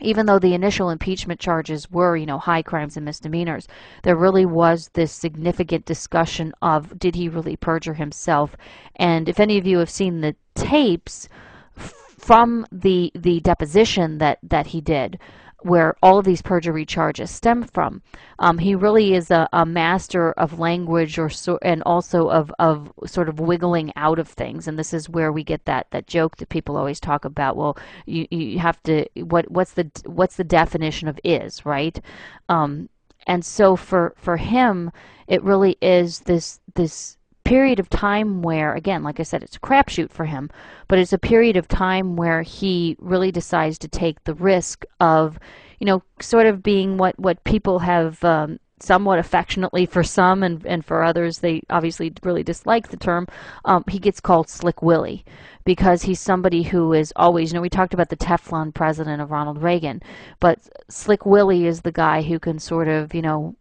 even though the initial impeachment charges were, you know, high crimes and misdemeanors, there really was this significant discussion of did he really perjure himself? And if any of you have seen the tapes from the the deposition that that he did, where all of these perjury charges stem from. Um, he really is a, a, master of language or so, and also of, of sort of wiggling out of things. And this is where we get that, that joke that people always talk about. Well, you, you have to what what's the what's the definition of is right? Um, and so for for him, it really is this this period of time where, again, like I said, it's a crapshoot for him, but it's a period of time where he really decides to take the risk of, you know, sort of being what, what people have um, somewhat affectionately for some and, and for others, they obviously really dislike the term. Um, he gets called Slick Willie because he's somebody who is always, you know, we talked about the Teflon president of Ronald Reagan, but Slick Willie is the guy who can sort of, you know,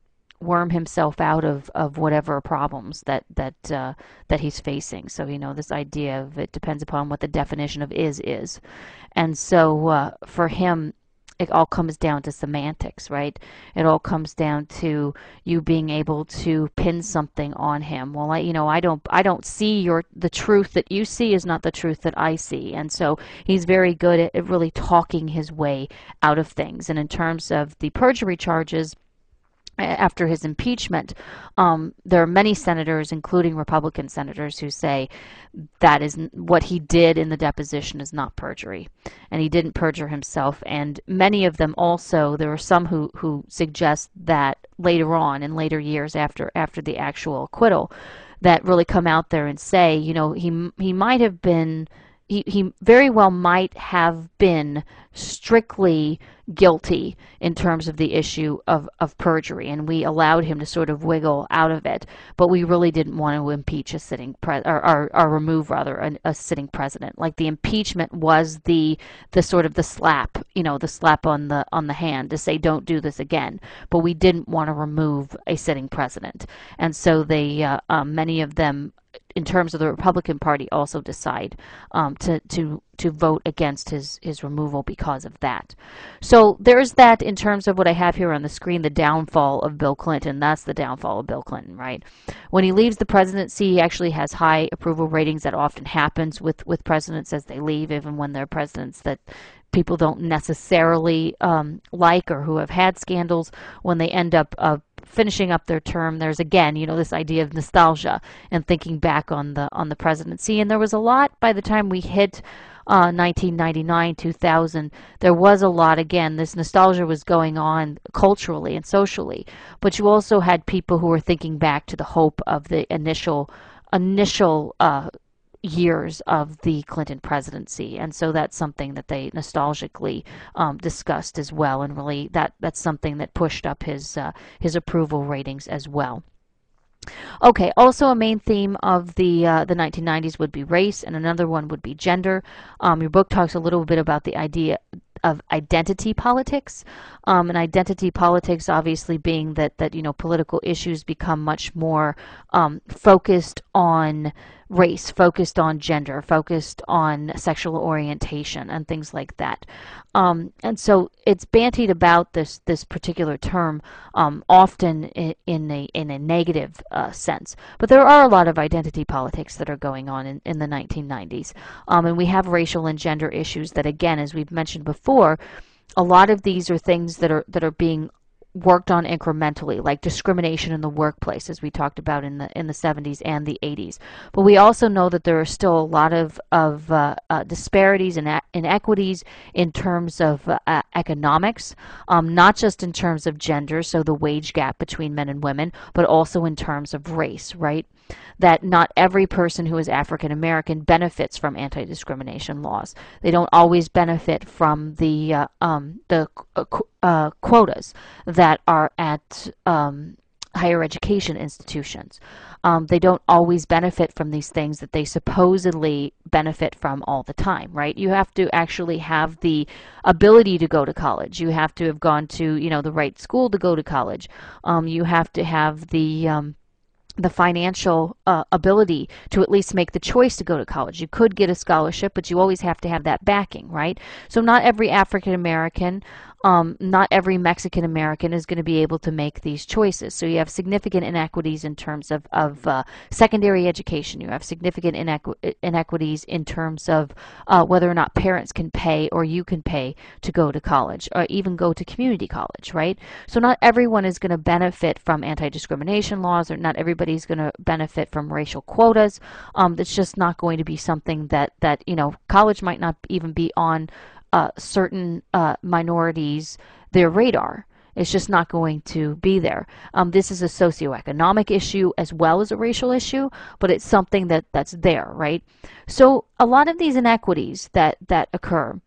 worm himself out of, of whatever problems that that uh, that he's facing. So you know this idea of it depends upon what the definition of is is, and so uh, for him, it all comes down to semantics, right? It all comes down to you being able to pin something on him. Well, I, you know, I don't, I don't see your the truth that you see is not the truth that I see, and so he's very good at, at really talking his way out of things. And in terms of the perjury charges after his impeachment, um, there are many senators, including Republican senators, who say that is what he did in the deposition is not perjury, and he didn't perjure himself. And many of them also, there are some who who suggest that later on, in later years after after the actual acquittal, that really come out there and say, you know, he he might have been he, he very well might have been strictly guilty in terms of the issue of, of perjury, and we allowed him to sort of wiggle out of it. But we really didn't want to impeach a sitting pre- or, or, or remove rather a, a sitting president. Like the impeachment was the the sort of the slap, you know, the slap on the on the hand to say don't do this again. But we didn't want to remove a sitting president, and so they uh, um, many of them in terms of the Republican Party, also decide um, to to to vote against his his removal because of that. So there's that in terms of what I have here on the screen, the downfall of Bill Clinton. That's the downfall of Bill Clinton, right? When he leaves the presidency, he actually has high approval ratings. That often happens with with presidents as they leave, even when they're presidents that people don't necessarily um, like or who have had scandals when they end up uh, finishing up their term, there's again, you know, this idea of nostalgia and thinking back on the on the presidency. And there was a lot by the time we hit uh, 1999, 2000. There was a lot again. This nostalgia was going on culturally and socially, but you also had people who were thinking back to the hope of the initial initial uh, years of the Clinton presidency, and so that's something that they nostalgically um, discussed as well, and really that that's something that pushed up his uh, his approval ratings as well. Okay, also a main theme of the uh, the 1990s would be race, and another one would be gender. Um, your book talks a little bit about the idea of identity politics, um, and identity politics obviously being that that you know political issues become much more um, focused on race, focused on gender, focused on sexual orientation, and things like that. Um, and so it's bantied about this this particular term um, often in, in, a in a negative uh, sense. But there are a lot of identity politics that are going on in, in the 1990s, um, and we have racial and gender issues that, again, as we've mentioned before, a lot of these are things that are that are being worked on incrementally, like discrimination in the workplace, as we talked about in the in the 70s and the 80s. But we also know that there are still a lot of of uh, uh, disparities and inequities in terms of uh, economics, um, not just in terms of gender, so the wage gap between men and women, but also in terms of race, right? That not every person who is African American benefits from anti-discrimination laws. They don't always benefit from the uh, um, the uh, uh, quotas that are at um, higher education institutions. Um, they don't always benefit from these things that they supposedly benefit from all the time, right? You have to actually have the ability to go to college. You have to have gone to, you know, the right school to go to college. Um, you have to have the um, the financial uh, ability to at least make the choice to go to college. You could get a scholarship, but you always have to have that backing, right? So not every African American um, not every Mexican American is going to be able to make these choices. So you have significant inequities in terms of, of uh, secondary education. You have significant inequ- inequities in terms of uh, whether or not parents can pay or you can pay to go to college or even go to community college, right? So not everyone is going to benefit from anti-discrimination laws or not everybody's going to benefit from racial quotas. Um, that's just not going to be something that, that, you know, college might not even be on uh, certain uh, minorities their radar. It's just not going to be there. Um, this is a socioeconomic issue as well as a racial issue, but it's something that, that's there, right? So a lot of these inequities that, that occur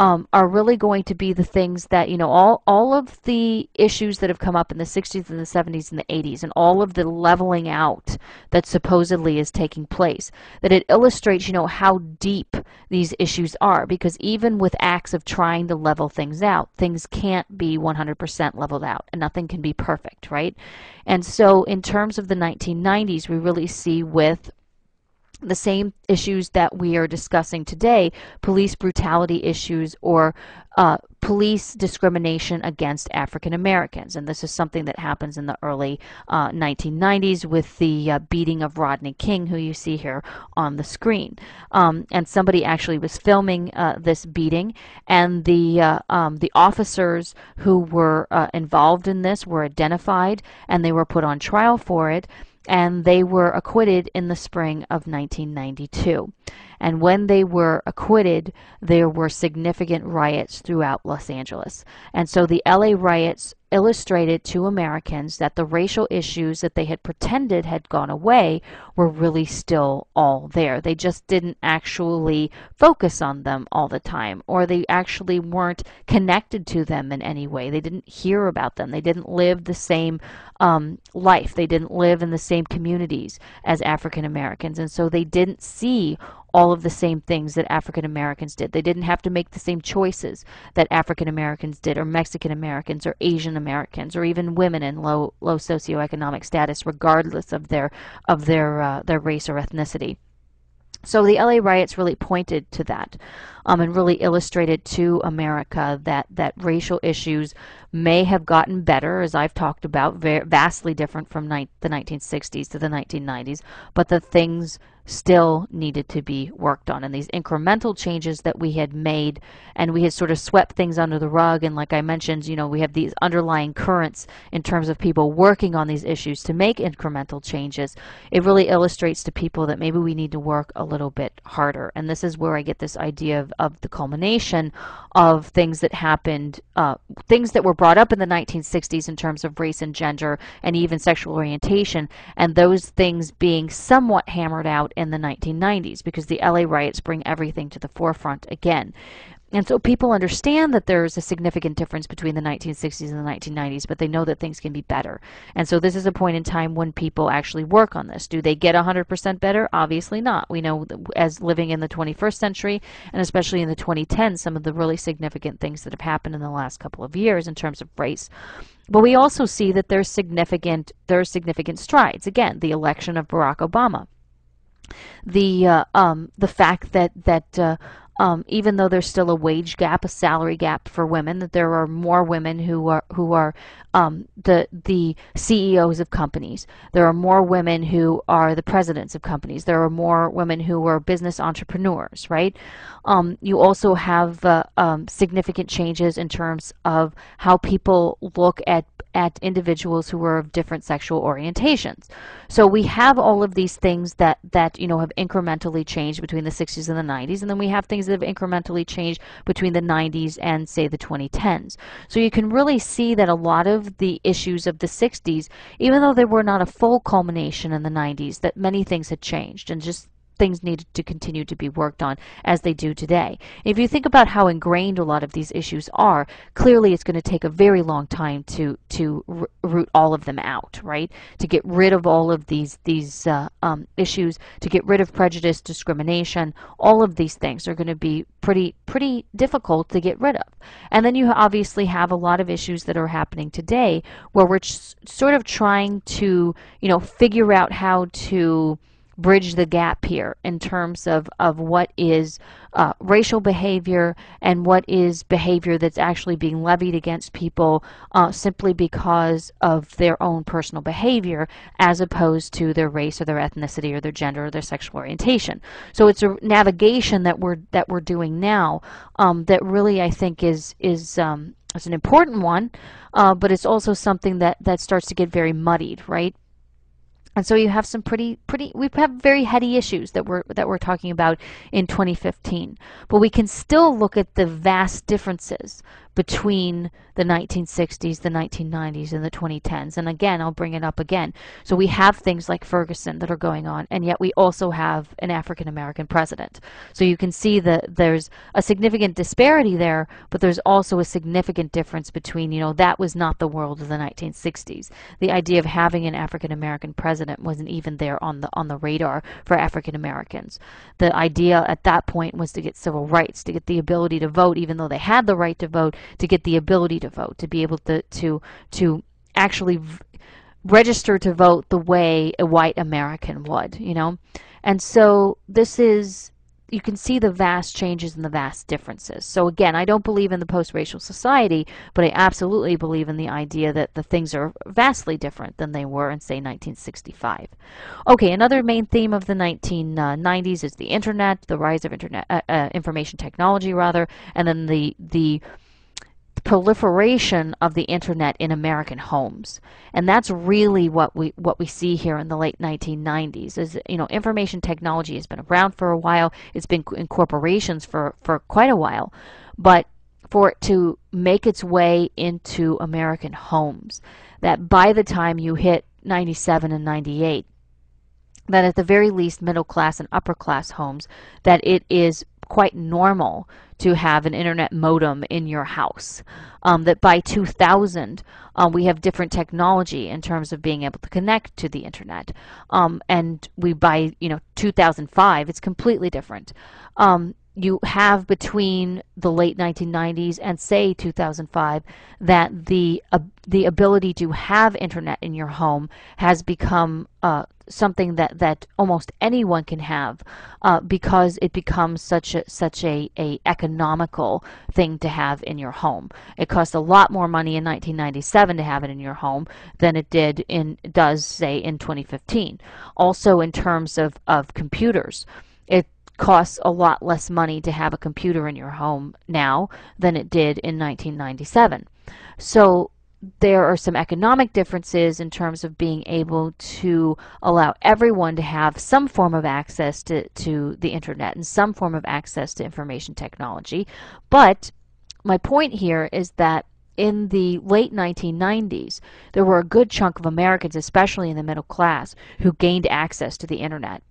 um, are really going to be the things that you know all all of the issues that have come up in the 60s and the 70s and the 80s and all of the leveling out that supposedly is taking place that it illustrates you know how deep these issues are. Because even with acts of trying to level things out things can't be 100% leveled out and nothing can be perfect right? And so in terms of the 1990s we really see with the same issues that we are discussing today police brutality issues or uh, police discrimination against African Americans. And this is something that happens in the early uh, 1990s with the uh, beating of Rodney King, who you see here on the screen. Um, and somebody actually was filming uh, this beating, and the, uh, um, the officers who were uh, involved in this were identified and they were put on trial for it and they were acquitted in the spring of 1992. And when they were acquitted, there were significant riots throughout Los Angeles. And so the LA riots illustrated to Americans that the racial issues that they had pretended had gone away were really still all there. They just didn't actually focus on them all the time, or they actually weren't connected to them in any way. They didn't hear about them. They didn't live the same um, life. They didn't live in the same communities as African Americans. And so they didn't see all of the same things that African Americans did. They didn't have to make the same choices that African Americans did, or Mexican Americans, or Asian Americans, or even women in low low socioeconomic status, regardless of their of their uh, their race or ethnicity. So the LA riots really pointed to that um, and really illustrated to America that, that racial issues may have gotten better, as I've talked about, vastly different from the 1960s to the 1990s, but the things still needed to be worked on. And these incremental changes that we had made, and we had sort of swept things under the rug. And like I mentioned, you know, we have these underlying currents in terms of people working on these issues to make incremental changes. It really illustrates to people that maybe we need to work a little bit harder. And this is where I get this idea of, of the culmination of things that happened, uh, things that were brought up in the 1960s in terms of race and gender and even sexual orientation, and those things being somewhat hammered out in the 1990s because the LA riots bring everything to the forefront again. And so people understand that there's a significant difference between the 1960s and the 1990s, but they know that things can be better. And so this is a point in time when people actually work on this. Do they get 100% better? Obviously not. We know as living in the 21st century, and especially in the 2010s, some of the really significant things that have happened in the last couple of years in terms of race. But we also see that there's significant there are significant strides. Again, the election of Barack Obama the uh, um, the fact that that uh, um, even though there's still a wage gap, a salary gap for women, that there are more women who are who are um, the the CEOs of companies. There are more women who are the presidents of companies. There are more women who are business entrepreneurs. Right. Um, you also have uh, um, significant changes in terms of how people look at at individuals who are of different sexual orientations. So we have all of these things that, that you know have incrementally changed between the 60s and the 90s, and then we have things that have incrementally changed between the 90s and say the 2010s. So you can really see that a lot of the issues of the 60s, even though they were not a full culmination in the 90s, that many things had changed. And just things needed to continue to be worked on as they do today. If you think about how ingrained a lot of these issues are, clearly it's going to take a very long time to to root all of them out, right? To get rid of all of these these uh, um, issues, to get rid of prejudice, discrimination, all of these things are going to be pretty pretty difficult to get rid of. And then you obviously have a lot of issues that are happening today where we're sort of trying to, you know, figure out how to bridge the gap here in terms of, of what is uh, racial behavior and what is behavior that's actually being levied against people uh, simply because of their own personal behavior as opposed to their race or their ethnicity or their gender or their sexual orientation. So it's a navigation that we're that we're doing now um, that really I think is is um, it's an important one, uh, but it's also something that, that starts to get very muddied, right? And so you have some pretty, pretty, we have very heady issues that we're, that we're talking about in 2015. But we can still look at the vast differences between the 1960s, the 1990s, and the 2010s. And again, I'll bring it up again. So we have things like Ferguson that are going on, and yet we also have an African American president. So you can see that there's a significant disparity there, but there's also a significant difference between, you know, that was not the world of the 1960s. The idea of having an African American president wasn't even there on the on the radar for African Americans. The idea at that point was to get civil rights, to get the ability to vote, even though they had the right to vote, to get the ability to vote, to be able to to to actually register to vote the way a white American would, you know. And so this is you can see the vast changes and the vast differences. So again, I don't believe in the post-racial society, but I absolutely believe in the idea that the things are vastly different than they were in say 1965. Okay, another main theme of the 1990s is the internet, the rise of internet uh, uh, information technology rather, and then the the proliferation of the internet in American homes. And that's really what we what we see here in the late 1990s is you know information technology has been around for a while. It's been in corporations for for quite a while. But for it to make its way into American homes that by the time you hit 97 and 98 that at the very least middle class and upper class homes that it is quite normal to have an internet modem in your house. Um, that by 2000, um, we have different technology in terms of being able to connect to the internet. Um, and we by you know 2005, it's completely different. Um, you have between the late 1990s and say 2005 that the uh, the ability to have internet in your home has become uh, something that, that almost anyone can have uh, because it becomes such a such a, a economical thing to have in your home. It costs a lot more money in 1997 to have it in your home than it did in does say in 2015. Also in terms of, of computers, it costs a lot less money to have a computer in your home now than it did in 1997. So there are some economic differences in terms of being able to allow everyone to have some form of access to, to the internet and some form of access to information technology. But my point here is that in the late 1990s, there were a good chunk of Americans, especially in the middle class, who gained access to the internet.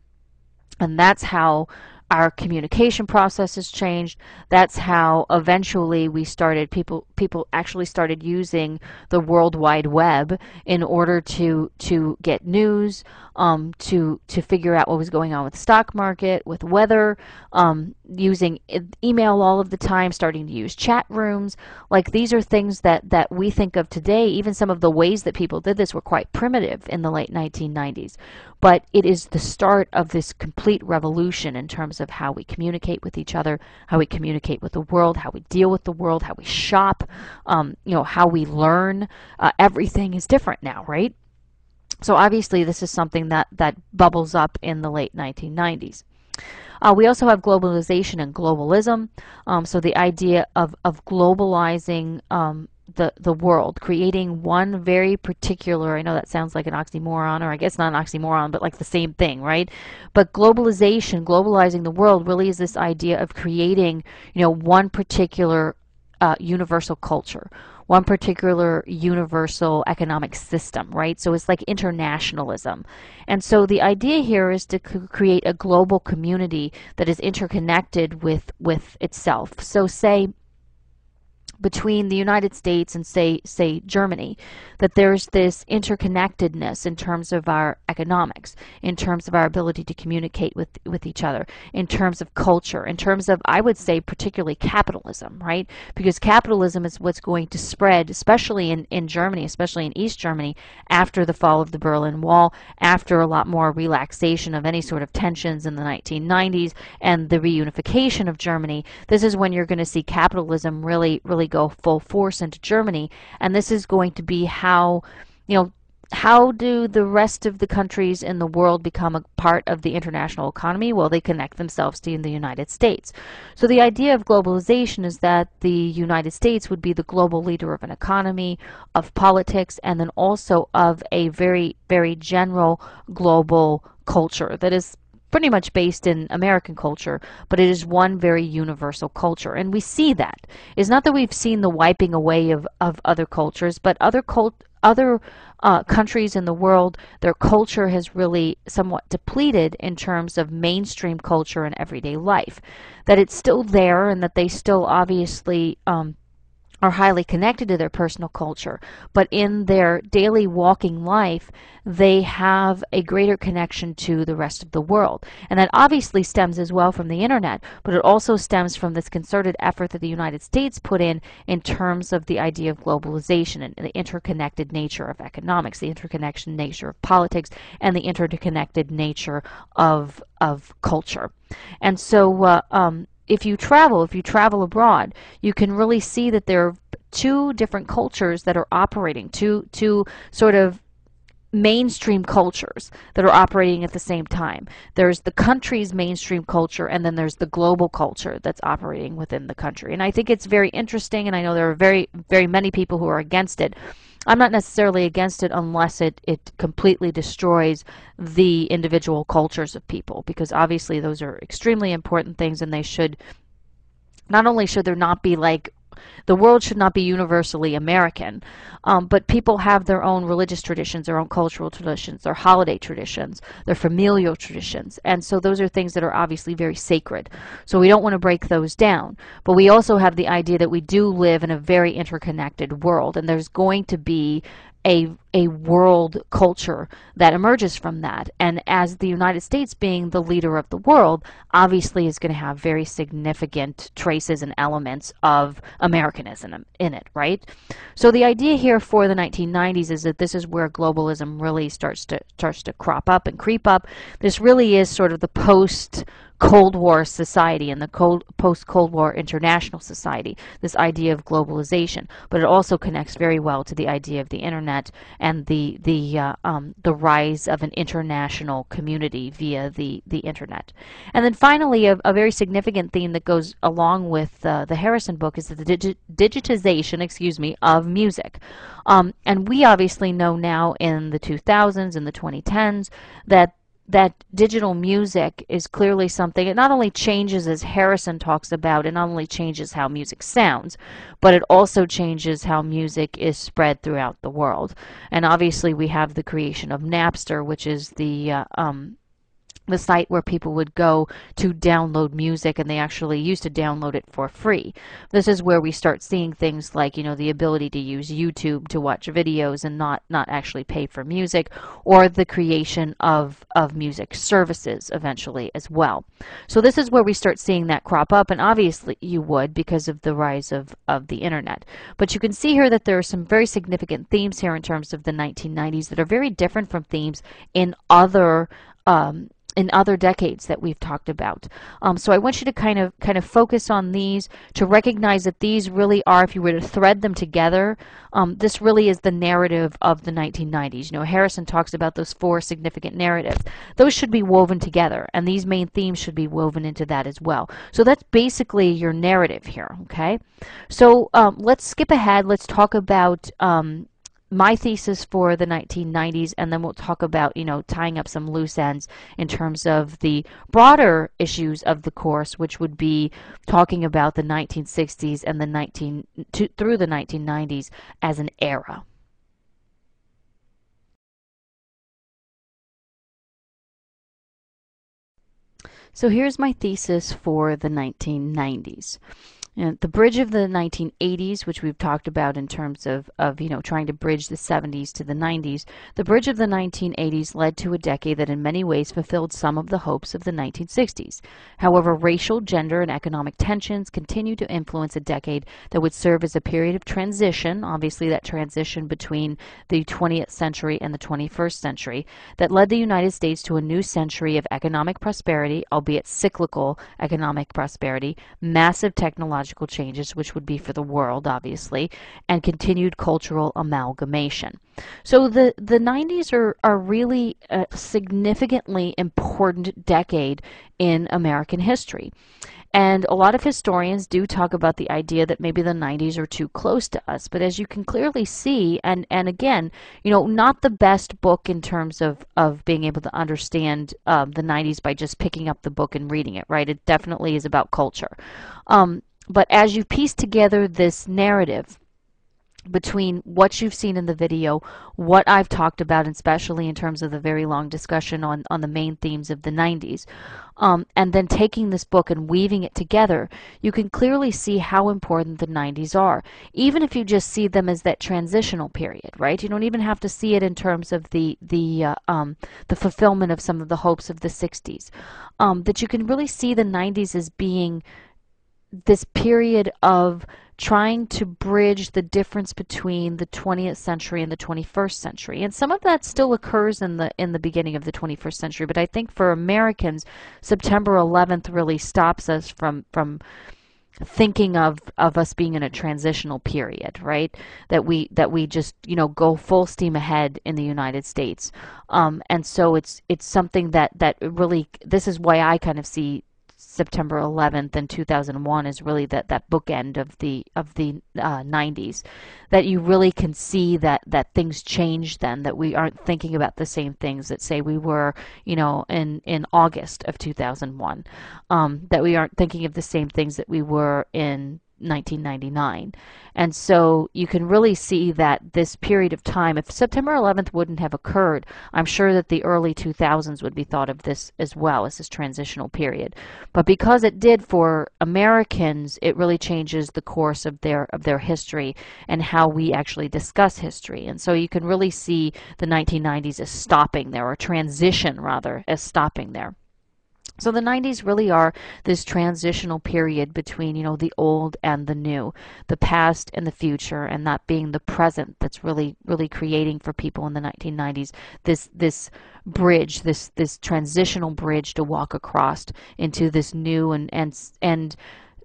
And that's how our communication processes changed. That's how eventually we started people people actually started using the World Wide Web in order to to get news, um, to to figure out what was going on with the stock market, with weather, um, using email all of the time, starting to use chat rooms. Like these are things that that we think of today. Even some of the ways that people did this were quite primitive in the late 1990s. But it is the start of this complete revolution in terms of how we communicate with each other, how we communicate with the world, how we deal with the world, how we shop, um, you know, how we learn. Uh, everything is different now, right? So obviously this is something that, that bubbles up in the late 1990s. Uh, we also have globalization and globalism. Um, so the idea of, of globalizing um, the, the world, creating one very particular, I know that sounds like an oxymoron, or I guess not an oxymoron, but like the same thing, right? But globalization, globalizing the world, really is this idea of creating, you know, one particular uh, universal culture, one particular universal economic system, right? So it's like internationalism. And so the idea here is to create a global community that is interconnected with, with itself. So say between the United States and say say Germany that there's this interconnectedness in terms of our economics in terms of our ability to communicate with with each other in terms of culture in terms of I would say particularly capitalism right? Because capitalism is what's going to spread especially in in Germany especially in East Germany after the fall of the Berlin Wall after a lot more relaxation of any sort of tensions in the 1990s and the reunification of Germany. This is when you're going to see capitalism really really go full force into Germany. And this is going to be how, you know, how do the rest of the countries in the world become a part of the international economy? Well, they connect themselves to the United States. So the idea of globalization is that the United States would be the global leader of an economy, of politics, and then also of a very, very general global culture that is pretty much based in American culture, but it is one very universal culture. And we see that. It's not that we've seen the wiping away of, of other cultures, but other cult other uh, countries in the world, their culture has really somewhat depleted in terms of mainstream culture and everyday life. That it's still there and that they still obviously um, are highly connected to their personal culture, but in their daily walking life, they have a greater connection to the rest of the world. And that obviously stems as well from the internet, but it also stems from this concerted effort that the United States put in in terms of the idea of globalization and the interconnected nature of economics, the interconnection nature of politics, and the interconnected nature of, of culture. And so, uh, um, if you travel, if you travel abroad, you can really see that there are two different cultures that are operating, two two sort of mainstream cultures that are operating at the same time. There's the country's mainstream culture and then there's the global culture that's operating within the country. And I think it's very interesting and I know there are very very many people who are against it. I'm not necessarily against it unless it, it completely destroys the individual cultures of people because obviously those are extremely important things and they should not only should there not be like the world should not be universally American, um, but people have their own religious traditions, their own cultural traditions, their holiday traditions, their familial traditions. And so those are things that are obviously very sacred. So we don't want to break those down. But we also have the idea that we do live in a very interconnected world, and there's going to be a a world culture that emerges from that. And as the United States being the leader of the world, obviously is going to have very significant traces and elements of Americanism in it, right? So the idea here for the 1990s is that this is where globalism really starts to starts to crop up and creep up. This really is sort of the post Cold War society and the post Cold War international society, this idea of globalization. But it also connects very well to the idea of the internet and the the uh, um, the rise of an international community via the the internet. And then finally, a, a very significant theme that goes along with uh, the Harrison book is the digi digitization, excuse me, of music. Um, and we obviously know now in the 2000s and the 2010s that that digital music is clearly something, it not only changes, as Harrison talks about, it not only changes how music sounds, but it also changes how music is spread throughout the world. And obviously, we have the creation of Napster, which is the uh, um, the site where people would go to download music and they actually used to download it for free. This is where we start seeing things like, you know, the ability to use YouTube to watch videos and not not actually pay for music or the creation of of music services eventually as well. So this is where we start seeing that crop up and obviously you would because of the rise of of the internet. But you can see here that there are some very significant themes here in terms of the 1990s that are very different from themes in other um, in other decades that we've talked about. Um, so I want you to kind of kind of focus on these to recognize that these really are, if you were to thread them together, um, this really is the narrative of the 1990s. You know, Harrison talks about those four significant narratives. Those should be woven together, and these main themes should be woven into that as well. So that's basically your narrative here. Okay, so um, let's skip ahead. Let's talk about um, my thesis for the 1990s, and then we'll talk about, you know, tying up some loose ends in terms of the broader issues of the course, which would be talking about the 1960s and the 19 to, through the 1990s as an era. So here's my thesis for the 1990s. The bridge of the 1980s, which we've talked about in terms of, of, you know, trying to bridge the 70s to the 90s, the bridge of the 1980s led to a decade that in many ways fulfilled some of the hopes of the 1960s. However, racial, gender, and economic tensions continue to influence a decade that would serve as a period of transition, obviously that transition between the 20th century and the 21st century, that led the United States to a new century of economic prosperity, albeit cyclical economic prosperity, massive technological technological changes, which would be for the world, obviously, and continued cultural amalgamation. So the, the 90s are, are really a significantly important decade in American history. And a lot of historians do talk about the idea that maybe the 90s are too close to us. But as you can clearly see, and, and again, you know, not the best book in terms of, of being able to understand um, the 90s by just picking up the book and reading it, right? It definitely is about culture. Um, but as you piece together this narrative between what you've seen in the video, what I've talked about, and especially in terms of the very long discussion on, on the main themes of the 90s, um, and then taking this book and weaving it together, you can clearly see how important the 90s are. Even if you just see them as that transitional period, right? You don't even have to see it in terms of the the uh, um, the fulfillment of some of the hopes of the 60s. Um, that you can really see the 90s as being this period of trying to bridge the difference between the 20th century and the 21st century. And some of that still occurs in the in the beginning of the 21st century, but I think for Americans, September 11th really stops us from from thinking of of us being in a transitional period, right? That we that we just you know go full steam ahead in the United States, um, and so it's it's something that that really this is why I kind of see September 11th and 2001 is really that, that bookend of the of the uh, 90s. That you really can see that that things change then. That we aren't thinking about the same things that say we were, you know, in in August of 2001. Um, that we aren't thinking of the same things that we were in 1999. And so you can really see that this period of time, if September 11th wouldn't have occurred, I'm sure that the early 2000s would be thought of this as well as this transitional period. But because it did for Americans, it really changes the course of their of their history and how we actually discuss history. And so you can really see the 1990s as stopping there, or transition rather, as stopping there. So the 90s really are this transitional period between, you know, the old and the new, the past and the future, and that being the present that's really, really creating for people in the 1990s this this bridge, this this transitional bridge to walk across into this new and and and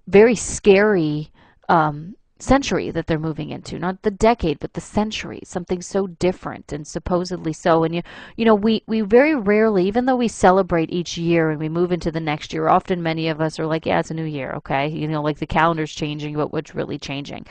very scary um, century that they're moving into not the decade but the century something so different and supposedly so. And you you know we we very rarely even though we celebrate each year and we move into the next year often many of us are like yeah it's a new year okay? You know like the calendar's changing but what's really changing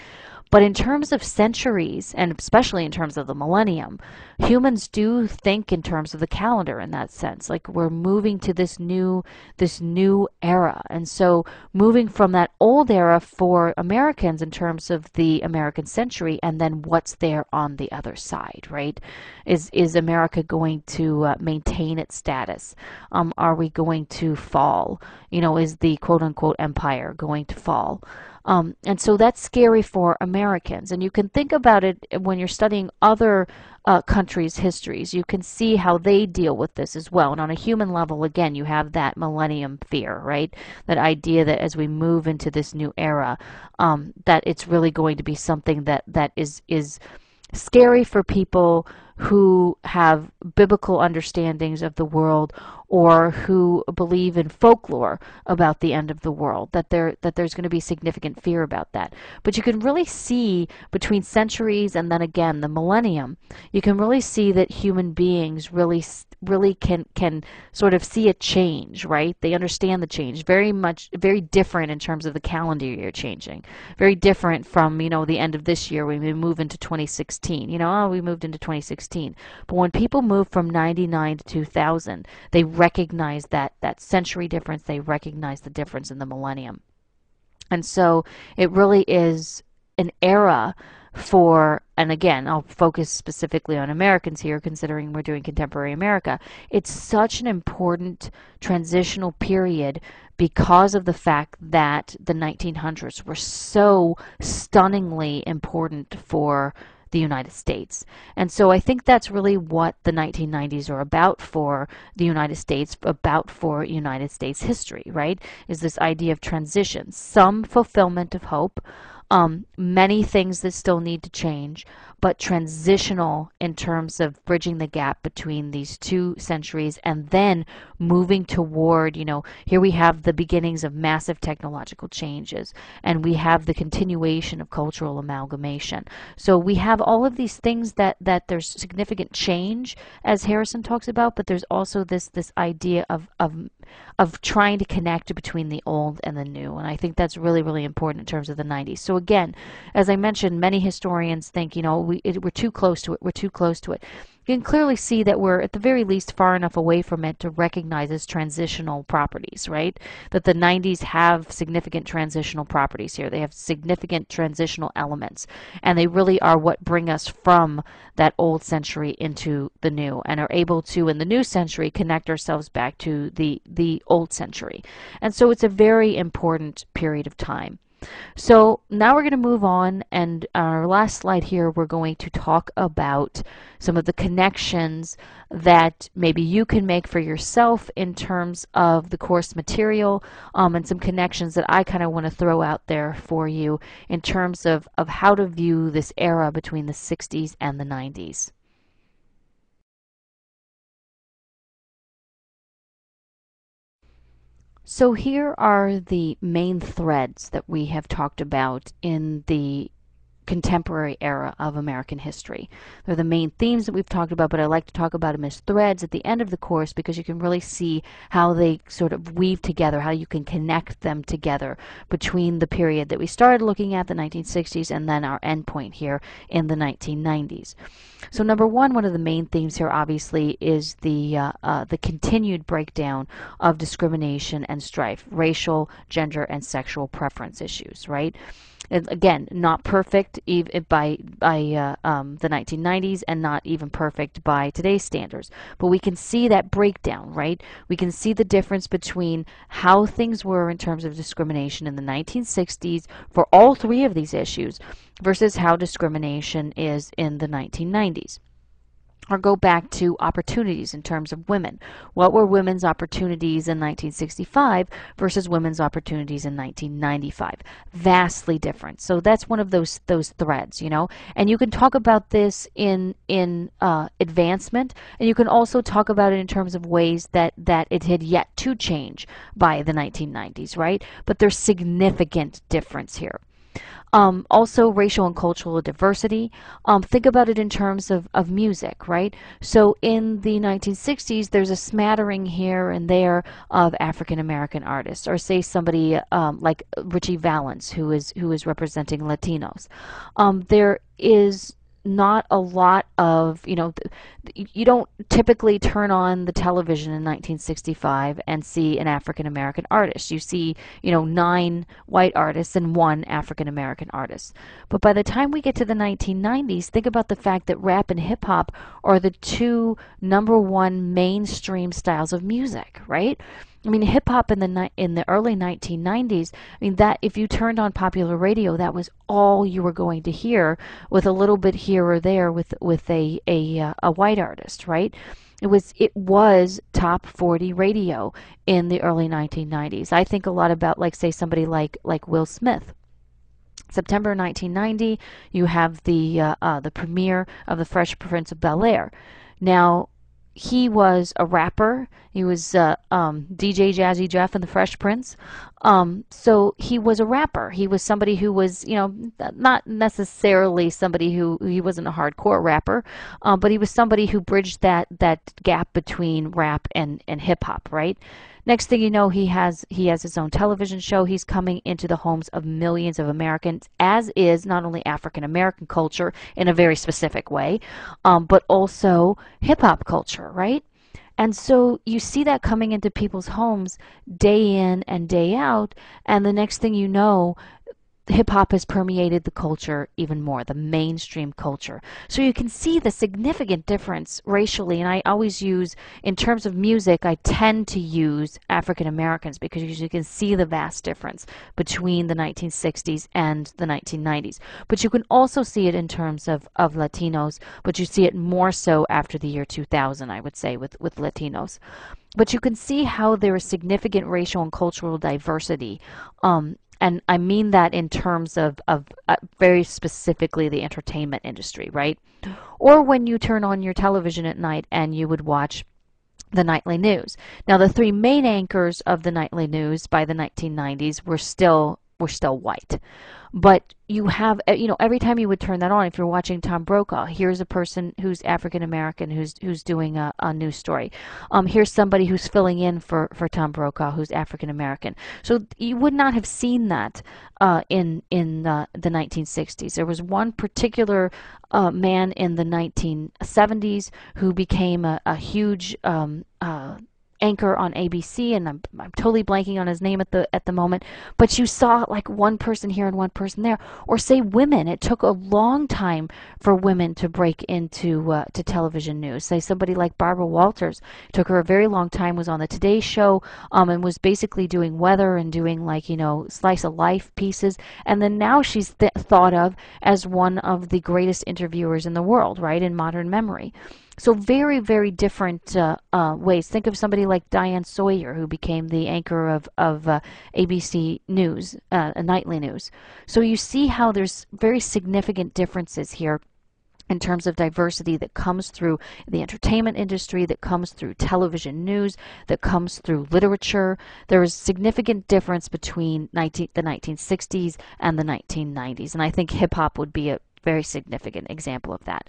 but in terms of centuries, and especially in terms of the millennium, humans do think in terms of the calendar in that sense. Like we're moving to this new this new era. And so moving from that old era for Americans in terms of the American century and then what's there on the other side, right? Is is America going to uh, maintain its status? Um, are we going to fall? You know, is the quote unquote empire going to fall? Um, and so that's scary for Americans. And you can think about it when you're studying other uh, countries' histories. You can see how they deal with this as well. And on a human level, again, you have that millennium fear, right? That idea that as we move into this new era, um, that it's really going to be something that that is is scary for people who have biblical understandings of the world or who believe in folklore about the end of the world that there that there's going to be significant fear about that. But you can really see between centuries and then again the millennium you can really see that human beings really really can can sort of see a change, right? They understand the change. Very much very different in terms of the calendar year changing. Very different from, you know, the end of this year when we move into 2016. You know, oh, we moved into 2016. But when people move from 99 to 2000, they recognize that that century difference, they recognize the difference in the millennium. And so it really is an era for, and again, I'll focus specifically on Americans here, considering we're doing contemporary America. It's such an important transitional period because of the fact that the 1900s were so stunningly important for the United States. And so I think that's really what the 1990s are about for the United States, about for United States history, right? Is this idea of transition, some fulfillment of hope, um, many things that still need to change, but transitional in terms of bridging the gap between these two centuries and then moving toward, you know, here we have the beginnings of massive technological changes and we have the continuation of cultural amalgamation. So we have all of these things that, that there's significant change, as Harrison talks about, but there's also this, this idea of, of of trying to connect between the old and the new. And I think that's really, really important in terms of the 90s. So again, as I mentioned, many historians think, you know, we, it, we're too close to it. We're too close to it you can clearly see that we're at the very least far enough away from it to recognize its transitional properties, right? That the 90s have significant transitional properties here. They have significant transitional elements, and they really are what bring us from that old century into the new and are able to, in the new century, connect ourselves back to the, the old century. And so it's a very important period of time. So now we're going to move on and our last slide here we're going to talk about some of the connections that maybe you can make for yourself in terms of the course material um, and some connections that I kind of want to throw out there for you in terms of, of how to view this era between the 60s and the 90s. So here are the main threads that we have talked about in the contemporary era of American history. They're the main themes that we've talked about, but I like to talk about them as threads at the end of the course because you can really see how they sort of weave together, how you can connect them together between the period that we started looking at, the 1960s, and then our endpoint here in the 1990s. So number one, one of the main themes here obviously is the uh, uh, the continued breakdown of discrimination and strife, racial, gender, and sexual preference issues, right? Again, not perfect by by uh, um, the 1990s, and not even perfect by today's standards. But we can see that breakdown, right? We can see the difference between how things were in terms of discrimination in the 1960s for all three of these issues versus how discrimination is in the 1990s or go back to opportunities in terms of women. What were women's opportunities in 1965 versus women's opportunities in 1995? Vastly different. So that's one of those those threads, you know. And you can talk about this in in uh, advancement, and you can also talk about it in terms of ways that that it had yet to change by the 1990s, right? But there's significant difference here. Um, also, racial and cultural diversity. Um, think about it in terms of, of music, right? So, in the 1960s, there's a smattering here and there of African American artists, or say somebody um, like Ritchie Valens, who is who is representing Latinos. Um, there is not a lot of, you know, you don't typically turn on the television in 1965 and see an African American artist. You see, you know, nine white artists and one African American artist. But by the time we get to the 1990s, think about the fact that rap and hip hop are the two number one mainstream styles of music, right? I mean, hip hop in the in the early 1990s. I mean, that if you turned on popular radio, that was all you were going to hear, with a little bit here or there with with a a uh, a white artist, right? It was it was top 40 radio in the early 1990s. I think a lot about like say somebody like like Will Smith. September 1990, you have the uh, uh, the premiere of the Fresh Prince of Bel Air. Now, he was a rapper. He was uh, um, DJ Jazzy Jeff and the Fresh Prince. Um, so he was a rapper. He was somebody who was, you know, not necessarily somebody who he wasn't a hardcore rapper, um, but he was somebody who bridged that that gap between rap and and hip hop, right? Next thing you know, he has he has his own television show. He's coming into the homes of millions of Americans, as is not only African American culture in a very specific way, um, but also hip hop culture, right? And so you see that coming into people's homes day in and day out, and the next thing you know, hip hop has permeated the culture even more, the mainstream culture. So you can see the significant difference racially. And I always use, in terms of music, I tend to use African Americans because you can see the vast difference between the 1960s and the 1990s. But you can also see it in terms of, of Latinos, but you see it more so after the year 2000, I would say, with, with Latinos but you can see how there is significant racial and cultural diversity um, and I mean that in terms of, of uh, very specifically the entertainment industry, right? Or when you turn on your television at night and you would watch the nightly news. Now, the three main anchors of the nightly news by the 1990s were still were still white. But you have, eh, you know, every time you would turn that on, if you're watching Tom Brokaw, here's a person who's African American who's who's doing a, a news story. Um, here's somebody who's filling in for, for Tom Brokaw who's African American. So you would not have seen that uh, in in uh, the 1960s. There was one particular uh, man in the 1970s who became a, a huge um, uh, anchor on ABC, and I'm, I'm totally blanking on his name at the at the moment. But you saw like one person here and one person there, or say women. It took a long time for women to break into uh, to television news. Say somebody like Barbara Walters took her a very long time. Was on the Today Show, um, and was basically doing weather and doing like you know slice of life pieces. And then now she's th- thought of as one of the greatest interviewers in the world, right in modern memory. So very, very different uh, uh, ways. Think of somebody like Diane Sawyer, who became the anchor of, of uh, ABC News, uh, nightly news. So you see how there's very significant differences here in terms of diversity that comes through the entertainment industry, that comes through television news, that comes through literature. There is significant difference between 19, the 1960s and the 1990s, and I think hip hop would be a very significant example of that.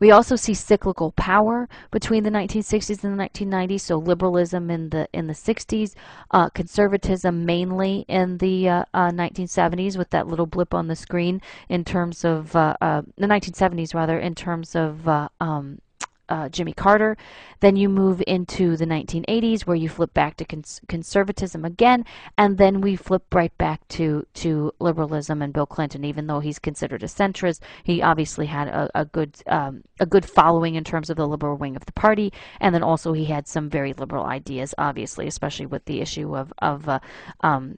We also see cyclical power between the 1960s and the 1990s. So liberalism in the in the 60s, uh, conservatism mainly in the uh, uh, 1970s, with that little blip on the screen in terms of uh, uh, the 1970s rather in terms of uh, um, uh, Jimmy Carter. Then you move into the 1980s where you flip back to cons- conservatism again, and then we flip right back to, to liberalism and Bill Clinton. Even though he's considered a centrist, he obviously had a, a good um, a good following in terms of the liberal wing of the party, and then also he had some very liberal ideas, obviously, especially with the issue of of uh, um,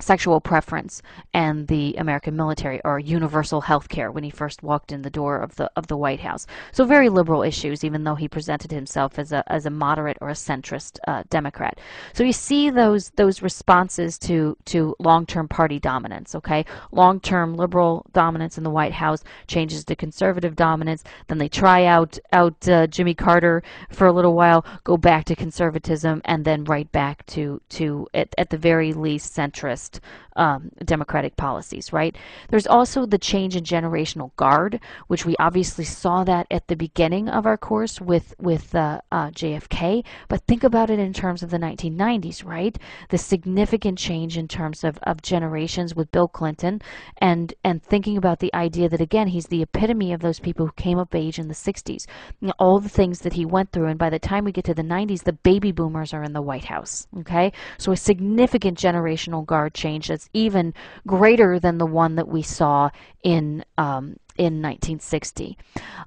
sexual preference and the American military or universal health care when he first walked in the door of the of the White House. So very liberal issues, even though he presented himself as a as a moderate or a centrist uh, Democrat. So you see those those responses to to long term party dominance. Okay, long term liberal dominance in the White House changes to conservative dominance. Then they try out out uh, Jimmy Carter for a little while, go back to conservatism, and then right back to to at, at the very least centrist um, democratic policies, right? There's also the change in generational guard, which we obviously saw that at the beginning of our course with with uh, uh, JFK. But think about it in terms of the 1990s, right? The significant change in terms of, of generations with Bill Clinton, and and thinking about the idea that again he's the epitome of those people who came of age in the 60s, you know, all the things that he went through, and by the time we get to the 90s, the baby boomers are in the White House. Okay, so a significant generational guard change that's even greater than the one that we saw in um, in 1960.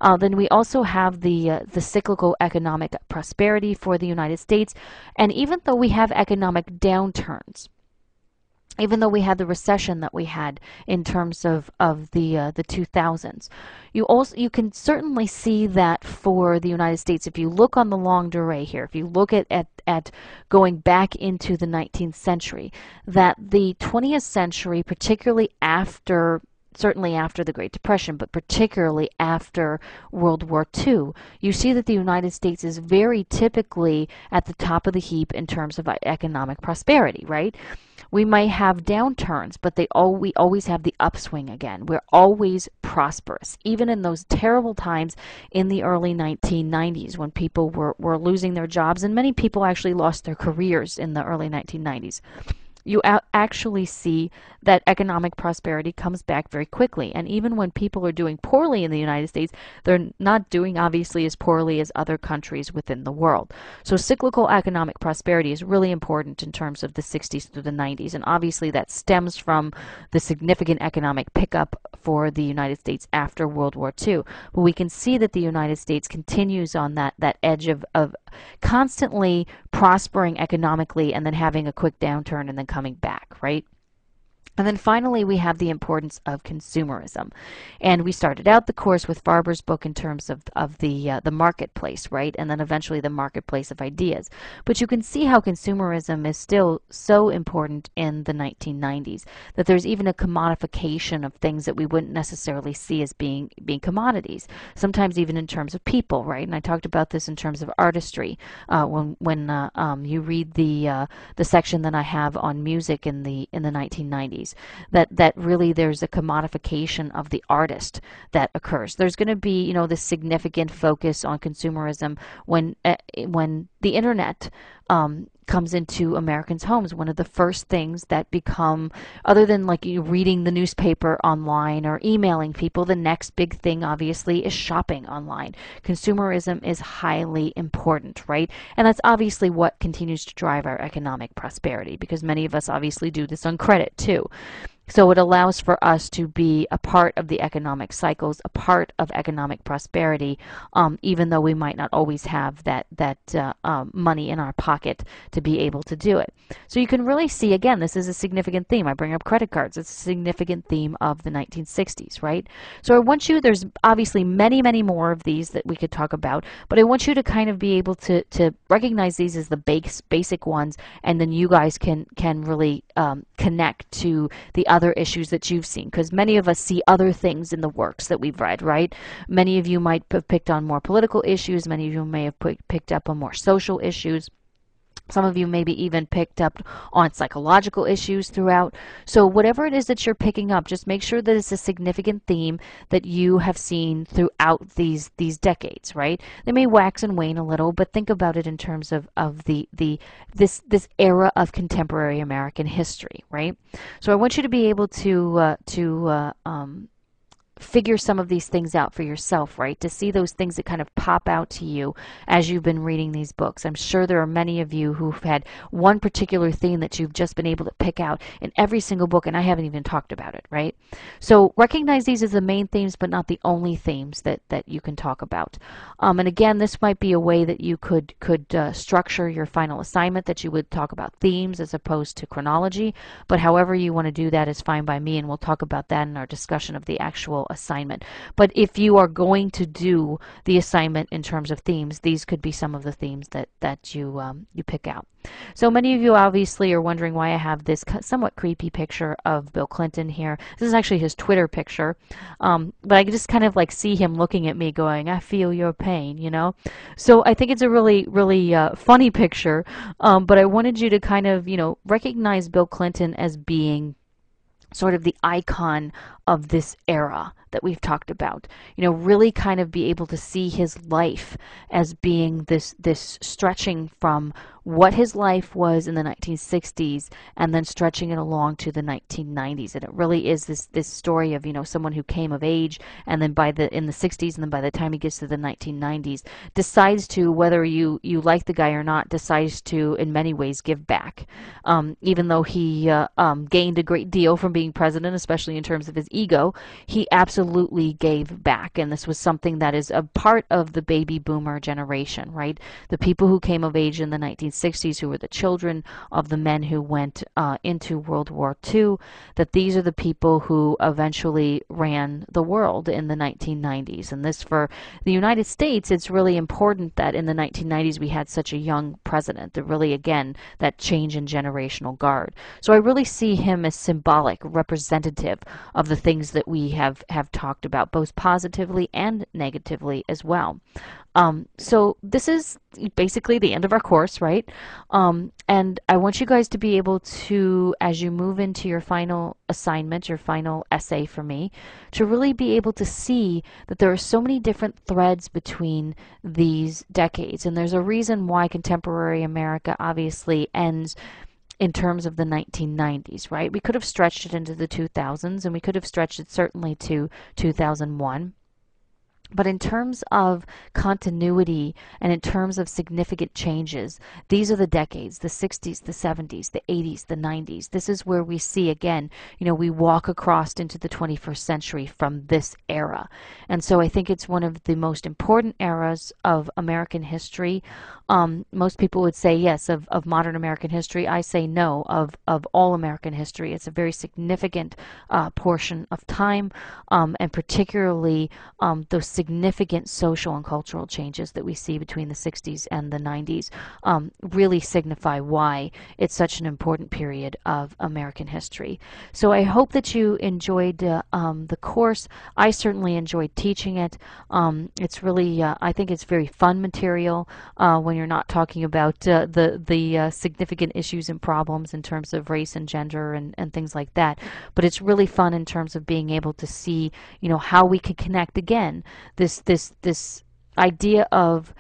Uh, then we also have the uh, the cyclical economic prosperity for the United States, and even though we have economic downturns, even though we had the recession that we had in terms of, of the uh, the 2000s you also you can certainly see that for the United States if you look on the longue durée here if you look at, at, at going back into the 19th century that the 20th century particularly after certainly after the Great Depression, but particularly after World War II, you see that the United States is very typically at the top of the heap in terms of uh, economic prosperity, right? We might have downturns, but they all we always have the upswing again. We're always prosperous, even in those terrible times in the early 1990s when people were, were losing their jobs, and many people actually lost their careers in the early 1990s you actually see that economic prosperity comes back very quickly. And even when people are doing poorly in the United States, they're not doing obviously as poorly as other countries within the world. So cyclical economic prosperity is really important in terms of the 60s through the 90s. And obviously that stems from the significant economic pickup for the United States after World War II. But we can see that the United States continues on that, that edge of, of constantly prospering economically and then having a quick downturn and then coming back, right? And then finally, we have the importance of consumerism. And we started out the course with Farber's book in terms of, of the, uh, the marketplace, right? And then eventually the marketplace of ideas. But you can see how consumerism is still so important in the 1990s, that there's even a commodification of things that we wouldn't necessarily see as being, being commodities, sometimes even in terms of people, right? And I talked about this in terms of artistry uh, when, when uh, um, you read the, uh, the section that I have on music in the, in the 1990s that that really there's a commodification of the artist that occurs. There's going to be you know this significant focus on consumerism when uh, when the internet um, comes into Americans' homes. One of the first things that become, other than like you reading the newspaper online or emailing people, the next big thing obviously is shopping online. Consumerism is highly important, right? And that's obviously what continues to drive our economic prosperity because many of us obviously do this on credit too. So it allows for us to be a part of the economic cycles, a part of economic prosperity, um, even though we might not always have that that uh, um, money in our pocket to be able to do it. So you can really see again, this is a significant theme. I bring up credit cards; it's a significant theme of the 1960s, right? So I want you. There's obviously many, many more of these that we could talk about, but I want you to kind of be able to to recognize these as the base basic ones, and then you guys can can really um, connect to the other issues that you've seen because many of us see other things in the works that we've read, right? Many of you might have picked on more political issues, many of you may have picked up on more social issues. Some of you maybe even picked up on psychological issues throughout. So, whatever it is that you're picking up, just make sure that it's a significant theme that you have seen throughout these these decades, right? They may wax and wane a little, but think about it in terms of, of the, the this this era of contemporary American history, right? So, I want you to be able to uh, to uh, um, figure some of these things out for yourself, right? To see those things that kind of pop out to you as you've been reading these books. I'm sure there are many of you who've had one particular theme that you've just been able to pick out in every single book, and I haven't even talked about it, right? So recognize these as the main themes, but not the only themes that, that you can talk about. Um, and again, this might be a way that you could, could uh, structure your final assignment, that you would talk about themes as opposed to chronology, but however you want to do that is fine by me, and we'll talk about that in our discussion of the actual assignment. But if you are going to do the assignment in terms of themes, these could be some of the themes that, that you, um, you pick out. So many of you obviously are wondering why I have this somewhat creepy picture of Bill Clinton here. This is actually his Twitter picture. Um, but I just kind of like see him looking at me going, I feel your pain, you know? So I think it's a really, really uh, funny picture. Um, but I wanted you to kind of, you know, recognize Bill Clinton as being sort of the icon of this era that we've talked about. You know, really kind of be able to see his life as being this this stretching from what his life was in the 1960s and then stretching it along to the 1990s. And it really is this this story of, you know, someone who came of age and then by the in the 60s and then by the time he gets to the 1990s decides to whether you you like the guy or not decides to in many ways give back. Um, even though he uh, um, gained a great deal from being president, especially in terms of his ego, he absolutely gave back. And this was something that is a part of the baby boomer generation, right? The people who came of age in the 1960s, who were the children of the men who went uh, into World War II, that these are the people who eventually ran the world in the 1990s. And this, for the United States, it's really important that in the 1990s we had such a young president, that really, again, that change in generational guard. So I really see him as symbolic, representative of the things that we have have talked about, both positively and negatively as well. Um, so this is basically the end of our course, right? Um, and I want you guys to be able to, as you move into your final assignment, your final essay for me, to really be able to see that there are so many different threads between these decades. And there's a reason why contemporary America obviously ends in terms of the 1990s, right? We could have stretched it into the 2000s and we could have stretched it certainly to 2001. But in terms of continuity and in terms of significant changes, these are the decades the 60s, the 70s, the 80s, the 90s. This is where we see again, you know, we walk across into the 21st century from this era. And so I think it's one of the most important eras of American history. Um, most people would say yes, of, of modern American history. I say no, of, of all American history. It's a very significant uh, portion of time, um, and particularly um, those significant social and cultural changes that we see between the 60s and the 90s um, really signify why it's such an important period of American history. So I hope that you enjoyed uh, um, the course. I certainly enjoyed teaching it. Um, it's really, uh, I think it's very fun material uh, when you're not talking about uh, the, the uh, significant issues and problems in terms of race and gender and, and things like that. But it's really fun in terms of being able to see, you know, how we can connect again this this this idea of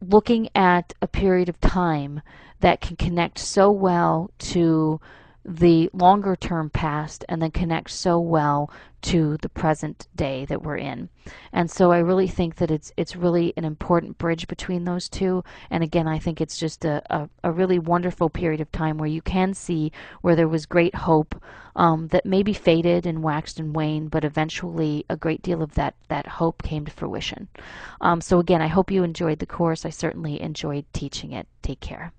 looking at a period of time that can connect so well to the longer term past and then connect so well to the present day that we're in. And so I really think that it's it's really an important bridge between those two. And again, I think it's just a, a, a really wonderful period of time where you can see where there was great hope um, that maybe faded and waxed and waned, but eventually a great deal of that, that hope came to fruition. Um, so again, I hope you enjoyed the course. I certainly enjoyed teaching it. Take care.